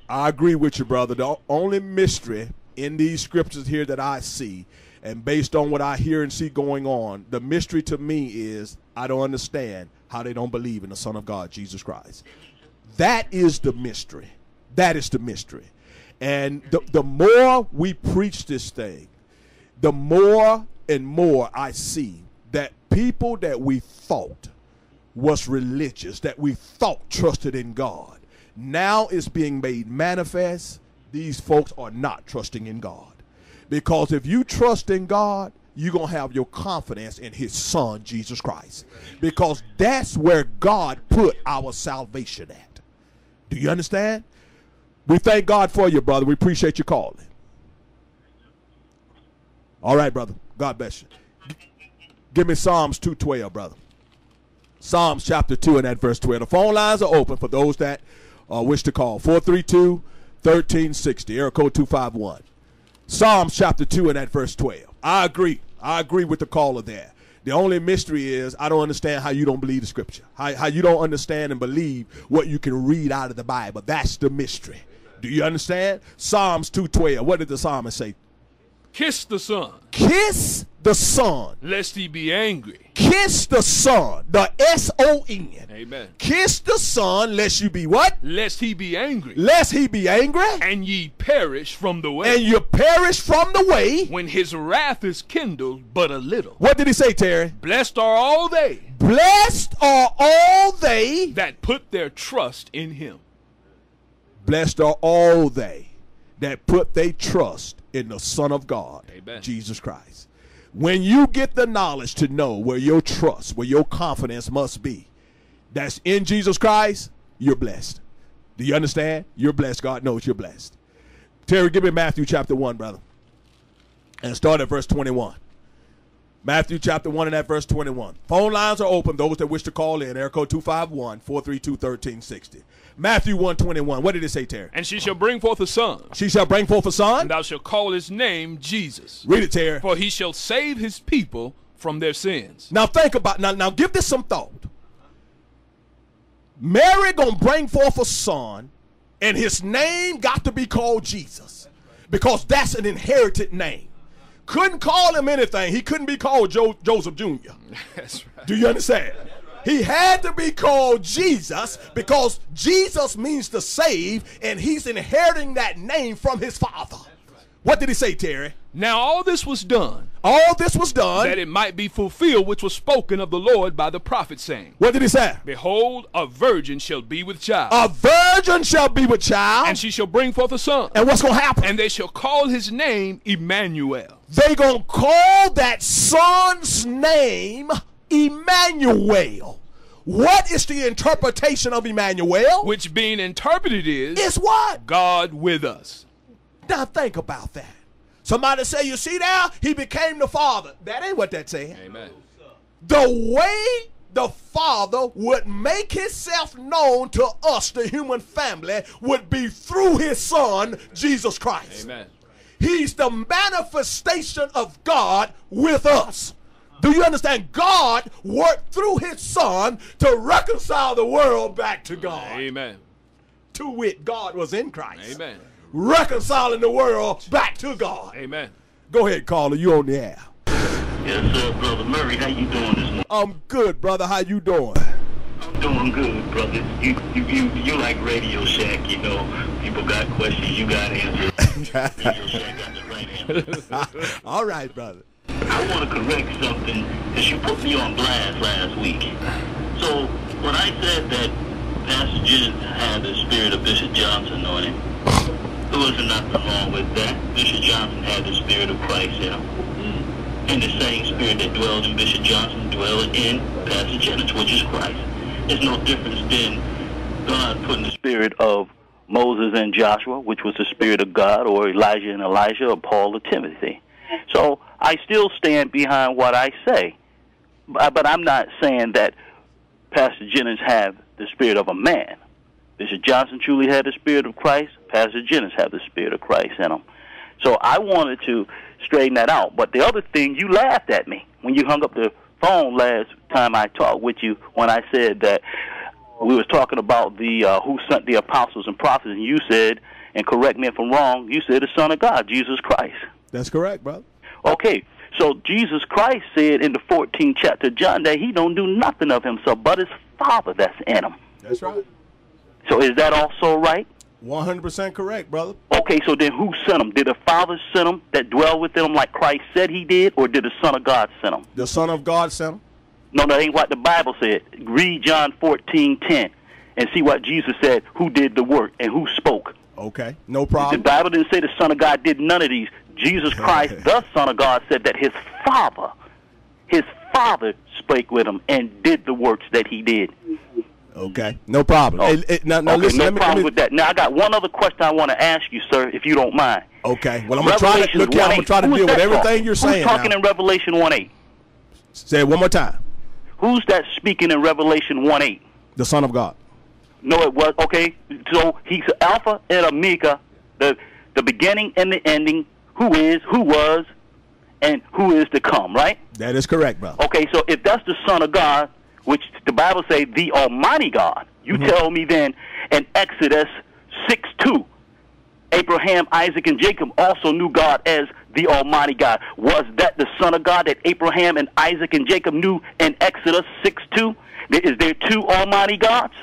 I agree with you, brother. The only mystery in these scriptures here that I see, and based on what I hear and see going on, the mystery to me is I don't understand how they don't believe in the Son of God, Jesus Christ. That is the mystery. That is the mystery. And the, the more we preach this thing, the more and more I see that people that we thought was religious, that we thought trusted in God, now is being made manifest. These folks are not trusting in God. Because if you trust in God, you're going to have your confidence in his son, Jesus Christ. Because that's where God put our salvation at. Do you understand? We thank God for you, brother. We appreciate you calling. All right, brother. God bless you. G- give me Psalms 212, brother. Psalms chapter 2 and at verse 12. The phone lines are open for those that uh, wish to call. 432 1360, air code 251. Psalms chapter 2 and at verse 12. I agree. I agree with the caller there. The only mystery is I don't understand how you don't believe the scripture, how, how you don't understand and believe what you can read out of the Bible. That's the mystery. Do you understand? Psalms 212. What did the psalmist say? Kiss the Son, Kiss the Son. lest he be angry. Kiss the Son. The S O N. Amen. Kiss the Son, lest you be what? Lest he be angry, Lest he be angry, and ye perish from the way. and you perish from the way. when his wrath is kindled but a little. What did he say, Terry? Blessed are all they Blessed are all they. that put their trust in him. Blessed are all they that put their trust in the Son of God, Amen. Jesus Christ. When you get the knowledge to know where your trust, where your confidence must be, that's in Jesus Christ, you're blessed. Do you understand? You're blessed. God knows you're blessed. Terry, give me Matthew chapter 1, brother. And start at verse 21. Matthew chapter 1 and at verse 21. Phone lines are open. Those that wish to call in, air code 251 432 1360. Matthew 1 21. What did it say, Terry? And she shall bring forth a son, She shall bring forth a son. and thou shalt call his name Jesus. Read it, Terry. For he shall save his people from their sins. Now think about now. Now give this some thought. Mary gonna bring forth a son, and his name got to be called Jesus, because that's an inherited name. Couldn't call him anything. He couldn't be called jo- Joseph Jr. [laughs] That's right. Do you understand? He had to be called Jesus because Jesus means to save, and he's inheriting that name from his father. What did he say, Terry? Now all this was done All this was done. that it might be fulfilled which was spoken of the Lord by the prophet, saying, what did he say? Behold, a virgin shall be with child, A virgin shall be with child. and she shall bring forth a son, And what's going to happen? and they shall call his name Emmanuel. they going to call that son's name Emmanuel. What is the interpretation of Emmanuel? Which being interpreted is Is what? God with us. Now think about that. Somebody say, you see now, he became the father. That ain't what that saying. Amen. The way the father would make himself known to us, the human family, would be through his son, Jesus Christ. Amen. He's the manifestation of God with us. Do you understand? God worked through his son to reconcile the world back to God. Amen. To wit, God was in Christ. Amen. Reconciling the world back to God. Amen. Go ahead, caller. You on the air. Yes, sir, brother Murray. How you doing this morning? I'm good, brother. How you doing? I'm doing good, brother. You, you, you, you like Radio Shack, you know. People got questions, you got answers. [laughs] Radio Shack got the right answer. [laughs] All right, brother. I want to correct something because you put me on blast last week. So when I said that Pastor had the spirit of Bishop Johnson on him, there wasn't nothing wrong with that. Bishop Johnson had the spirit of Christ in him. And the same spirit that dwelled in Bishop Johnson dwelled in Pastor Jennings, which is Christ. There's no difference than God putting the spirit of Moses and Joshua, which was the spirit of God, or Elijah and Elijah, or Paul or Timothy. So I still stand behind what I say, but but I'm not saying that Pastor Jennings have the spirit of a man. Bishop Johnson truly had the spirit of Christ. Pastor Jennings had the spirit of Christ in him. So I wanted to straighten that out. But the other thing, you laughed at me when you hung up the phone last time I talked with you when I said that we was talking about the uh, who sent the apostles and prophets, and you said, and correct me if I'm wrong, you said the Son of God, Jesus Christ. That's correct, brother. Okay, so Jesus Christ said in the 14th chapter of John that he don't do nothing of himself but his Father that's in him. That's right. So is that also right? 100% correct, brother. Okay, so then who sent him? Did the Father send him that dwell within him like Christ said he did, or did the Son of God send him? The Son of God sent him. No, that ain't what the Bible said. Read John 14:10 and see what Jesus said, who did the work and who spoke. Okay, no problem. The. Bible didn't say the Son of God did none of these. Jesus Christ, the Son of God, said that his Father, his Father spake with him and did the works that he did. Okay, no problem. Oh, Hey, hey, now, now okay, listen, no let me, problem me- with that. Now I got one other question I want to ask you, sir, if you don't mind. Okay, well I'm gonna try to look here. I'm gonna try to Who deal with everything you're saying. Who's talking now. in Revelation 1:8? Say it one more time. Who's that speaking in Revelation 1:8? The Son of God. No, it was okay. So he's Alpha and Omega, the the beginning and the ending. Who is, who was, and who is to come. Right? That is correct, brother. Okay. So if that's the Son of God, which the Bible say the Almighty God, you mm-hmm. tell me then in Exodus six two, Abraham, Isaac, and Jacob also knew God as the Almighty God. Was that the Son of God that Abraham and Isaac and Jacob knew in Exodus 6 2? Is there two Almighty gods?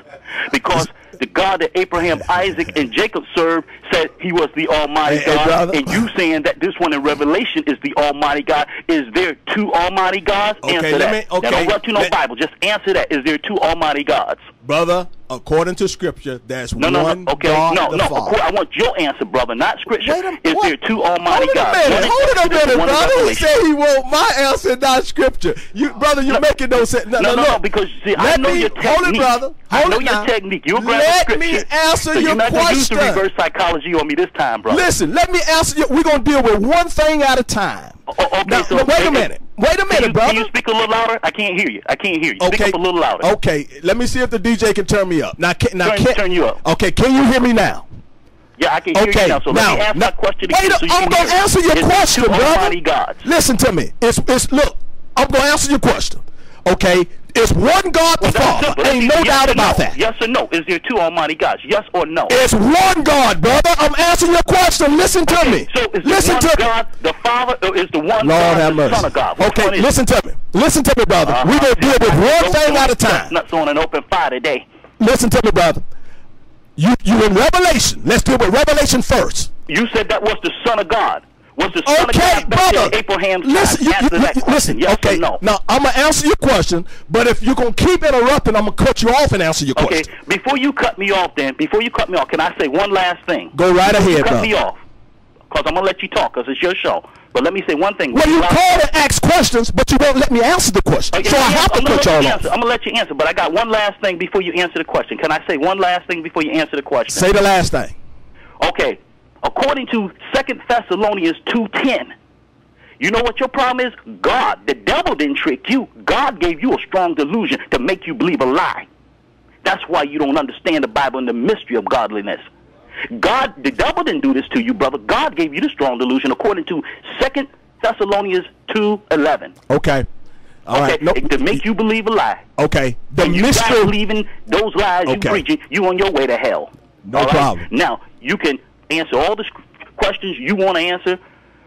Because the God that Abraham, [laughs] Isaac, and Jacob served said he was the Almighty Hey, hey, God. brother. and you saying that this one in Revelation is the Almighty God. Is there two Almighty gods? Okay, answer let that. me- Now, okay, don't run to no let- Bible. Just answer that. Is there two Almighty gods? Brother, according to Scripture, there's No, no, one no. Okay, God no, no. Father. I want your answer, brother, not scripture. Wait a- Is what? there two Almighty Hold it a minute. Hold it a minute, brother. He said he want my answer, not Scripture. You, brother, you're making no sense. No, No, no, no, no, because see, I know me- your hold it, technique. brother. I know it your now. technique. Grab Let the me answer so your you're not gonna use the reverse psychology on me this time, brother. Listen, let me answer you. We're going to deal with one thing at a time. O- okay, now, so wait a minute. Wait a minute, can you, brother. Can you speak a little louder? I can't hear you. I can't hear you. Speak up a little louder. Okay, let me see if the DJ can turn me up. Now, can, now Turn- can, turn you up. Okay, can you hear me now? Yeah, I can hear Okay, you now. So now, let me ask now- my question wait again. a- so you I'm can gonna answer your Is there question, brother. Almighty gods. Listen to me. It's it's look. I'm gonna answer your question. Okay, it's one God the Well, Father. Ain't no or doubt about no? that. Yes or no? Is there two Almighty gods? Yes or no? It's one God, brother. I'm answering your question. Listen to Okay, me. So is listen the one to God the Father, or is the one. Lord God the. Son of God? Which okay, is listen to me. Listen to me, brother. Uh-huh. We're gonna deal with one thing at a time. Nuts on an open fire today. Listen to me, brother. You you in Revelation. Let's deal with Revelation first. You said that was the Son of God. Was the Son Okay, of God brother. Abraham's listen, you, you- that you- question. listen. yes okay, or no? now I'm gonna answer your question, but if you're gonna keep interrupting, I'm gonna cut you off and answer your Okay, question. Okay. Before you cut me off, then before you cut me off, can I say one last thing? Go right ahead, cut brother. me off, cause I'm gonna let you talk, cause it's your show. But let me say one thing. Well, you call and ask questions, but you won't let me answer the question. Okay, so I have to cut y'all you off. I'm gonna let you answer, but I got one last thing before you answer the question. Can I say one last thing before you answer the question? Say the last thing. Okay, according to Second Thessalonians two ten, you know what your problem is? God, the devil didn't trick you. God gave you a strong delusion to make you believe a lie. That's why you don't understand the Bible and the mystery of godliness. God, the devil didn't do this to you, brother. God gave you the strong delusion, according to Second Thessalonians two eleven. Okay. All right. okay, No, to make you believe a lie. okay. The and you mystery. believing those lies Okay. you preaching, you on your way to hell. No right? problem. Now you can answer all the questions you want to answer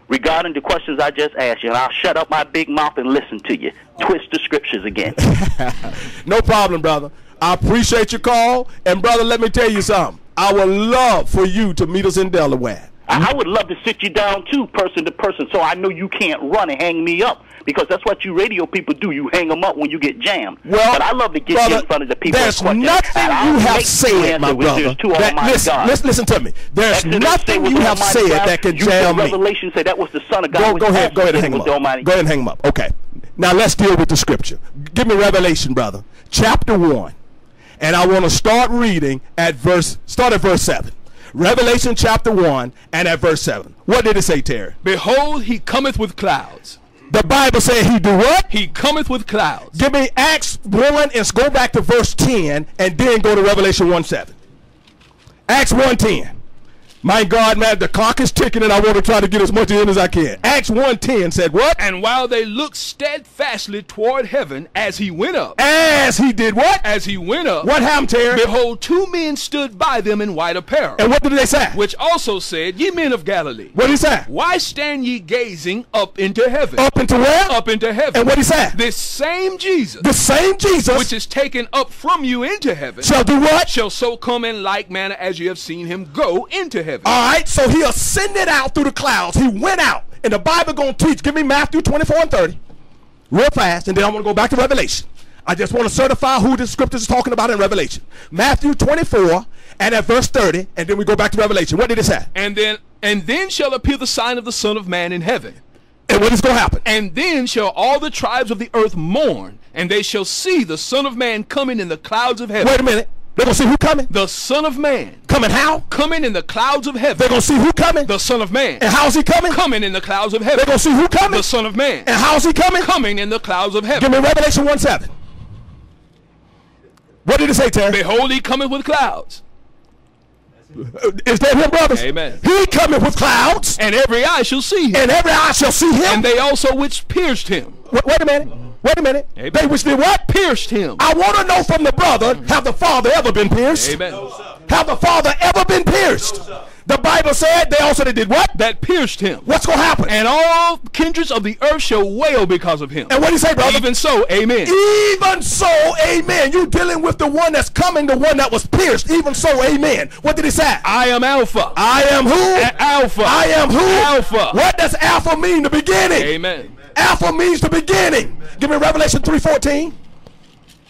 regarding the questions I just asked you, and I'll shut up my big mouth and listen to you. Twist the scriptures again. [laughs] No problem, brother. I appreciate your call, and brother, let me tell you something. I would love for you to meet us in Delaware. I, I would love to sit you down too, person to person, so I know you can't run and hang me up. Because that's what you radio people do. You hang them up when you get jammed. Well, but I love to get brother, you in front of the people. and There's nothing you have you said, answer my brother. there's two oh that- Almighty listen, gods. listen, listen to me. There's Exodus nothing you have said God. that can you jam me. Revelation say that was the Son of God. Go, go ahead, go ahead and hang was him the up. Almighty Go ahead and hang him up. Okay. Now let's deal with the scripture. Give me Revelation, brother. Chapter 1. And I want to start reading at verse, start at verse 7. Revelation chapter 1 and at verse 7. What did it say, Terry? Behold, he cometh with clouds. The Bible said he do what? He cometh with clouds. Give me Acts 1 and go back to verse 10 and then go to Revelation 1 7. Acts 1 10. My God, man, the clock is ticking and I want to try to get as much in as I can. Acts 1 10 said what? And while they looked steadfastly toward heaven as he went up, As he did what? as he went up, What happened, Terry? behold, two men stood by them in white apparel, And what did they say? which also said, Ye men of Galilee, What did he say? why stand ye gazing up into heaven? Up into where? Up into heaven. And what did he said? This same Jesus, The same Jesus which is taken up from you into heaven, shall do what? shall so come in like manner as you have seen him go into heaven. All right, so he ascended out through the clouds. He went out. And the Bible going to teach. Give me Matthew 24 and 30. Real fast. And then I'm going to go back to Revelation. I just want to certify who the scriptures is talking about in Revelation. Matthew 24 and at verse 30. And then we go back to Revelation. What did it say? and then and then shall appear the sign of the Son of Man in heaven. And what is going to happen? And then shall all the tribes of the earth mourn, and they shall see the Son of Man coming in the clouds of heaven. Wait a minute. They're to see who coming? The Son of Man Coming how? coming in the clouds of heaven. They're to see who coming? The Son of Man And how's he coming? coming in the clouds of heaven. They're to see who coming? The Son of Man And how's he coming? coming in the clouds of heaven. Give me Revelation 1 7. What did it say, Terry? Behold, he cometh with clouds, Is that him, brothers? Amen. He coming with clouds, and every eye shall see him. and every eye shall see him. And they also which pierced him. wait, wait a minute. Wait a minute. Amen. They which did what? Pierced him. I want to know from the brother, have the father ever been pierced? Amen. Have the father ever been pierced? The Bible said they also did what? That pierced him. What's going to happen? And all kindreds of the earth shall wail because of him. And what do you say, brother? Even so, amen. Even so, amen. You dealing with the one that's coming, the one that was pierced. Even so, amen. What did he say? I am Alpha. I am who? A- Alpha. I am who? Alpha. What does alpha mean? The beginning. Amen. Alpha means the beginning. Give me Revelation 3.14.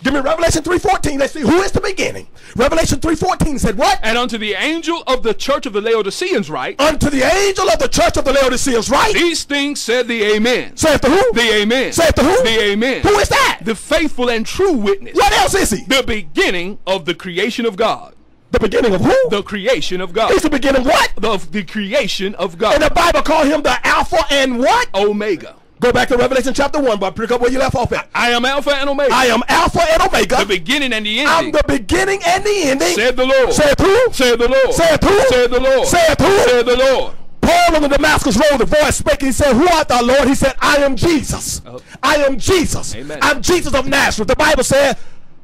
Give me Revelation 3.14. Let's see who is the beginning. Revelation 3.14 said what? And unto the angel of the church of the Laodiceans write, Unto the angel of the church of the Laodiceans, right? These things said the Amen. Saith the who? The Amen. Saith the who? The Amen. Who is that? The faithful and true witness. What else is he? The beginning of the creation of God. The beginning of who? The creation of God. He's the beginning of what? Of the creation of God. And the Bible call him the Alpha and what? Omega. Go back to Revelation chapter 1, but pick up where you left off at. I am Alpha and Omega. I am Alpha and Omega. the beginning and the ending. I'm the beginning and the ending. said the Lord. Saith who? Said the Lord. Saith who? Said the Lord. Saith who? Said the Lord. Paul on the Damascus road, the voice spake, he said, Who art thou, Lord? He said, I am Jesus. Oh. I am Jesus. Amen. I'm Jesus of Nazareth. The Bible said,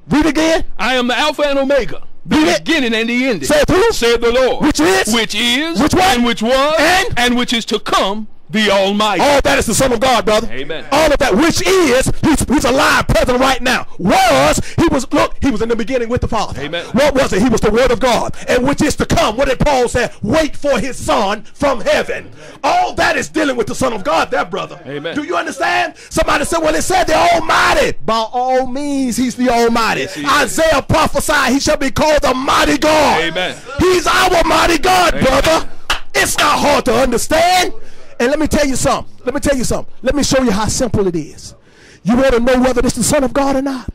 read again. I am the Alpha and Omega. The it. beginning and the ending. Saith who? Said the Lord. Which is? Which is? Which what? And which was? And? which is to come, the Almighty. All that is the Son of God, brother. Amen. All of that, which is, he's, he's alive, present right now. Was, he was, look, he was in the beginning with the Father. Amen. What was it? He was the Word of God. And which is to come. What did Paul say? Wait for his Son from heaven. All that is dealing with the Son of God, there, brother. Amen. Do you understand? Somebody said, well, it said the Almighty. By all means, he's the Almighty. he is. Isaiah prophesied he shall be called the mighty God. Amen. He's our mighty God, brother. It's not hard to understand. And let me tell you something. Let me tell you something. Let me show you how simple it is. You want to know whether it's the Son of God or not?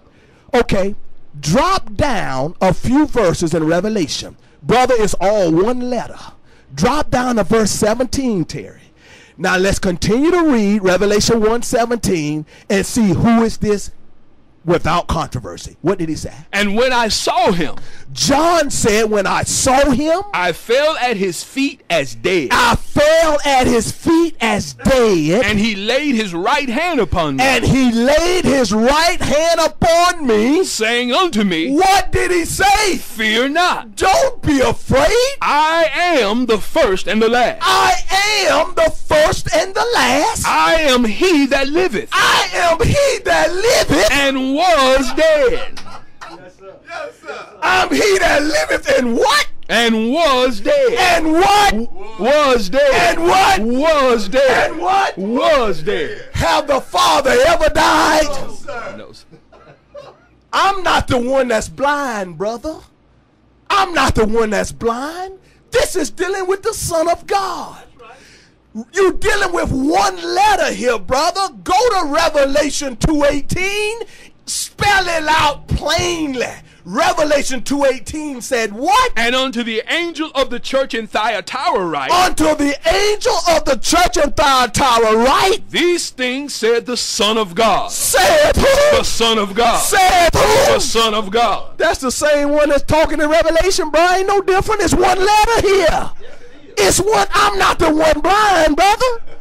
Okay. Drop down a few verses in Revelation. Brother, it's all one letter. Drop down to verse 17, Terry. Now let's continue to read Revelation 1:17 and see who is this without controversy. What did he say? And when I saw him, John said, When I saw him, I fell at his feet as dead. I fell at his feet as dead, And he laid his right hand upon me, and he laid his right hand upon me. saying unto me, What did he say? Fear not. Don't be afraid. I am the first and the last. I am the first and the last. I am he that liveth I am he that liveth. and was dead. Yes, sir. Yes, sir. I'm he that liveth and what? And was dead. And what? Was dead. And what? Was dead. And what? Was dead. Have the Father ever died? No, sir. I'm not the one that's blind, brother. I'm not the one that's blind. This is dealing with the Son of God. You're dealing with one letter here, brother. Go to Revelation 2:18. Spell it out plainly. Revelation 2:18 said what? And unto the angel of the church in Thyatira write, Unto the angel of the church in Thyatira, right? These things said the Son of God. Said who? The? Son of God. Said who? The? Son of God. That's the same one that's talking in Revelation, bro. Ain't no different. It's one letter here. It's one. I'm not the one blind, brother.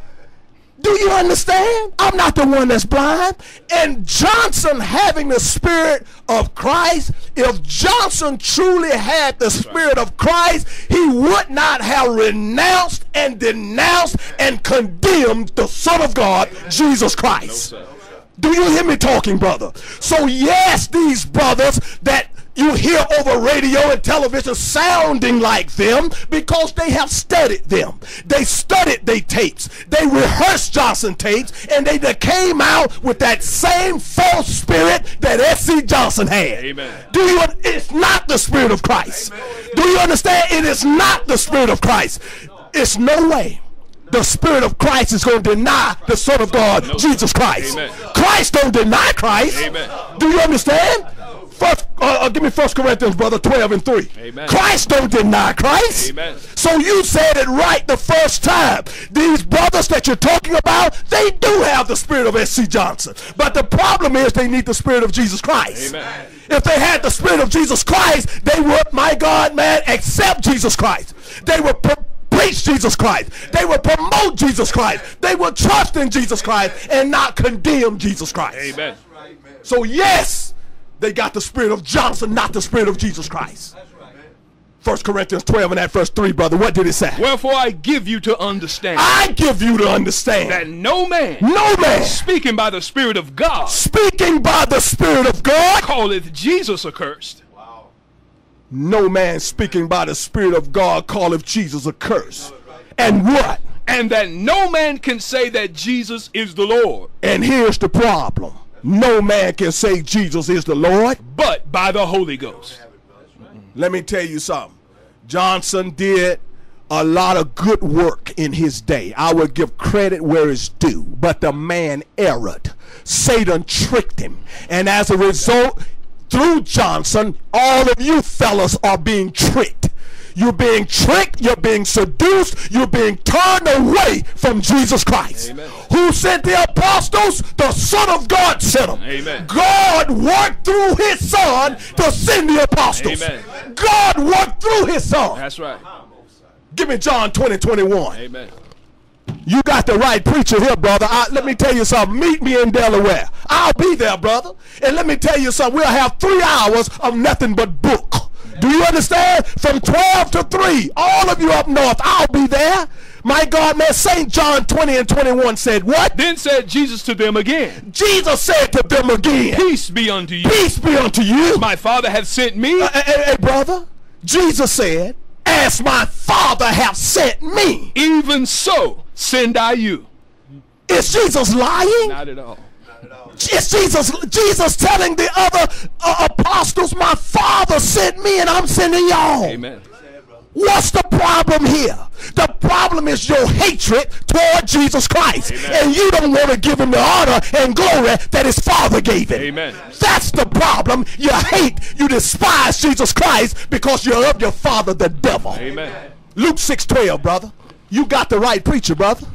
Do you understand? I'm not the one that's blind. And Johnson having the Spirit of Christ, if Johnson truly had the Spirit of Christ, he would not have renounced and denounced and condemned the Son of God, Jesus Christ. Do you hear me talking, brother? So, yes, these brothers that you hear over radio and television sounding like them because they have studied them. They studied their tapes. They rehearsed Johnson tapes and they came out with that same false spirit that S.C. Johnson had. Amen. Do you? It's not the spirit of Christ. Do you understand? It is not the spirit of Christ. It's no way. The Spirit of Christ is going to deny the Son of God, Jesus Christ. Amen. Christ don't deny Christ. Amen. Do you understand? First, uh, uh, give me First Corinthians, brother, twelve and three. Amen. Christ don't deny Christ. Amen. So you said it right the first time. These brothers that you're talking about, they do have the spirit of S.C. Johnson, but the problem is they need the spirit of Jesus Christ. Amen. If they had the spirit of Jesus Christ, they would, my God, man, accept Jesus Christ. They would. Pre- Preach Jesus Christ. They would promote Jesus Christ. They would trust in Jesus Christ and not condemn Jesus Christ. Amen. So yes, they got the spirit of Johnson, not the spirit of Jesus Christ. First Corinthians 12 and that verse 3, brother. What did it say? Wherefore I give you to understand I give you to understand that no man no man speaking by the Spirit of God speaking by the Spirit of God, calleth Jesus accursed, Wow. no man speaking by the Spirit of God calleth Jesus accursed. And what? and that no man can say that Jesus is the Lord, And here's the problem. No man can say Jesus is the Lord. but by the Holy Ghost. Let me tell you something. Johnson did a lot of good work in his day. I would give credit where it's due. But the man erred. Satan tricked him. And as a result, through Johnson, all of you fellas are being tricked. You're being tricked. You're being seduced. You're being turned away from Jesus Christ. Amen. Who sent the apostles? The Son of God sent them. Amen. God worked through his Son to send the apostles. Amen. God worked through his Son. That's right. Give me John 20, 21. Amen. You got the right preacher here, brother. I, let me tell you something. Meet me in Delaware. I'll be there, brother. And let me tell you something. We'll have three hours of nothing but book. Do you understand? From 12 to 3. All of you up north, I'll be there. My God, man, St. John 20 and 21 said, What? Then said Jesus to them again, Jesus said to them again, Peace be unto you. Peace be unto you. My Father hath sent me. Uh, hey, hey, hey, brother. Jesus said, As my Father hath sent me. Even so send I you. Is Jesus lying? Not at all. It's Jesus, Jesus telling the other uh, apostles, my father sent me and I'm sending y'all. Amen. What's the problem here? The problem is your hatred toward Jesus Christ. And you don't want to give him the honor and glory that his father gave him. Amen. That's the problem. You hate, you despise Jesus Christ because you're of your father, the devil. Amen. Luke 6:12, brother. You got the right preacher, brother.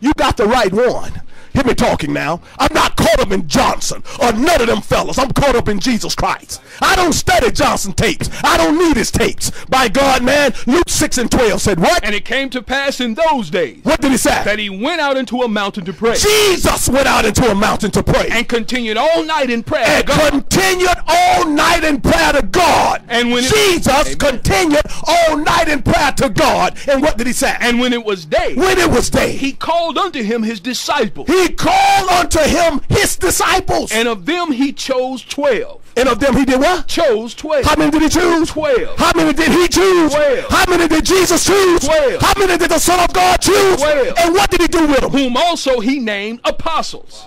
You got the right one. Hear me talking now. I'm not caught up in Johnson or none of them fellas. I'm caught up in Jesus Christ. I don't study Johnson tapes. I don't need his tapes. By God, man, Luke 6 and 12 said what? And it came to pass in those days What did he say? that he went out into a mountain to pray Jesus went out into a mountain to pray and continued all night in prayer. and continued all night in prayer to God. And when Jesus Amen. continued all night in prayer to God. And what did he say? And when it was day, when it was day, he called unto him his disciples, he called unto him his disciples. and of them he chose twelve. And of them he did what? Chose twelve. How many did he choose? Twelve. How many did he choose? Twelve. How many did Jesus choose? Twelve. How many did the Son of God choose? Twelve. And what did he do with them? Whom also he named apostles.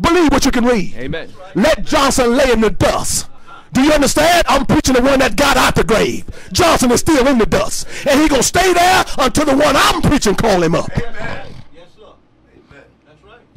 Believe what you can read. Amen. Let Johnson lay in the dust. Do you understand? I'm preaching the one that got out the grave. Johnson is still in the dust. And he gonna stay there until the one I'm preaching call him up.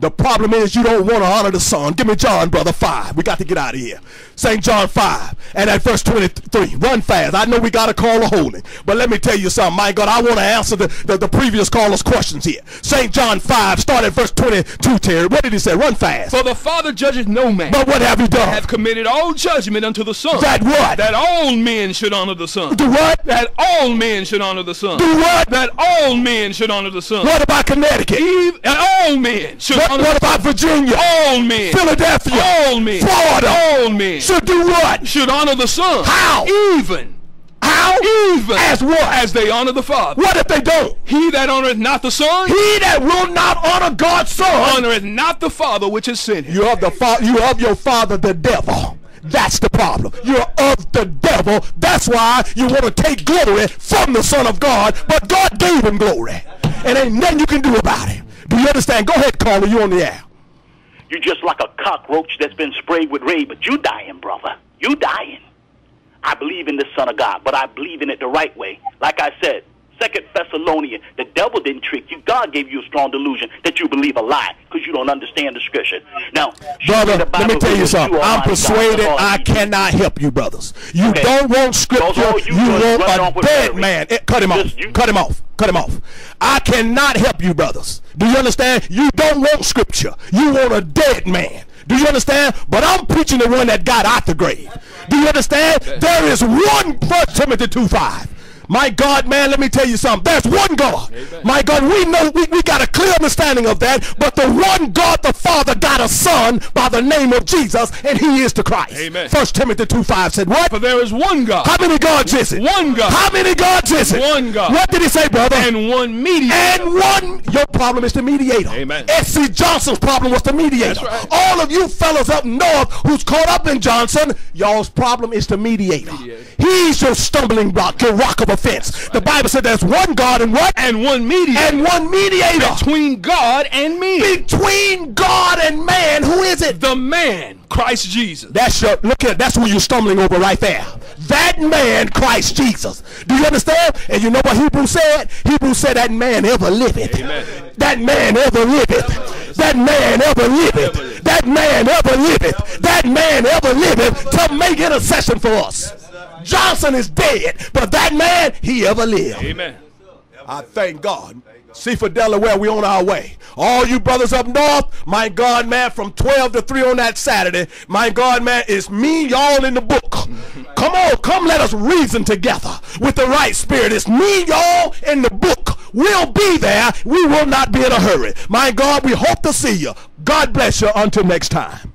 The problem is you don't want to honor the Son. Give me John, brother, 5. We got to get out of here. St. John 5 and at verse 23. Run fast. I know we got to call a holding. But let me tell you something. My God, I want to answer the, the, the previous caller's questions here. St. John 5, start at verse 22, Terry. What did he say? Run fast. For the Father judgeth no man, But what have you done? Have committed all judgment unto the Son. That what? That all men should honor the Son. Do what? That all men should honor the Son. Do what? That all men should honor the Son. What about Connecticut? Eve, and all men should What, honor what about Virginia? all men. Philadelphia? All men. Florida? All men Should do what? should honor the Son. How? Even. How? Even. As what? As they honor the Father. What if they don't? He that honoreth not the Son, He that will not honor God's son, honoreth not the Father which has sent him. you of the fa- you of your father the devil. That's the problem. You're of the devil. That's why you want to take glory from the Son of God, but God gave him glory. And ain't nothing you can do about it. Do you understand? Go ahead, caller. You on the air. You just like a cockroach that's been sprayed with Raid, but you dying, brother. You dying. I believe in the Son of God, but I believe in it the right way. Like I said, Second Thessalonians, the devil didn't trick you. God gave you a strong delusion that you believe a lie because you don't understand the scripture. Now, show Brother, the let me tell you it's something. I'm persuaded I cannot help you, brothers. You Okay. don't want scripture. Those You, you want a dead man. Eh, cut him off. You- Cut him off. Cut him off. I cannot help you, brothers. Do you understand? You don't want scripture. You want a dead man. Do you understand? But I'm preaching the one that got out the grave. Do you understand? There is one First Timothy 2 5. My God, man, let me tell you something. There's one God. My God, we know we, we got a clear understanding of that. But the one God, the Father, got a son by the name of Jesus, and he is the Christ. Amen. First Timothy 2 5 said, What? For there is one God How many gods is it? One God. How many gods is it? One God. What did he say, brother? and one mediator. And one, your problem is the mediator. Amen. S.C. Johnson's problem was the mediator. Right. All of you fellas up north who's caught up in Johnson, y'all's problem is the mediator. Mediator. He's your stumbling block, your rock of offense. The Bible said there's one God and what? and one mediator And one mediator. between God and men. Between God and man, who is it? the man, Christ Jesus. That's your look at that's who you're stumbling over right there. That man, Christ Jesus. Do you understand? And you know what Hebrew said? Hebrew said that man ever liveth. Amen. That man ever liveth. That man ever liveth. That man ever liveth. That man ever liveth to make intercession for us. Johnson is dead, but that man, he ever lived. Amen. I thank God. Seaford Delaware, we on our way. All you brothers up north, my God, man, from 12 to 3 on that Saturday, my God, man, it's me, y'all in the book. Come on, come let us reason together with the right spirit. It's me, y'all in the book. We'll be there. We will not be in a hurry. My God, we hope to see you. God bless you until next time.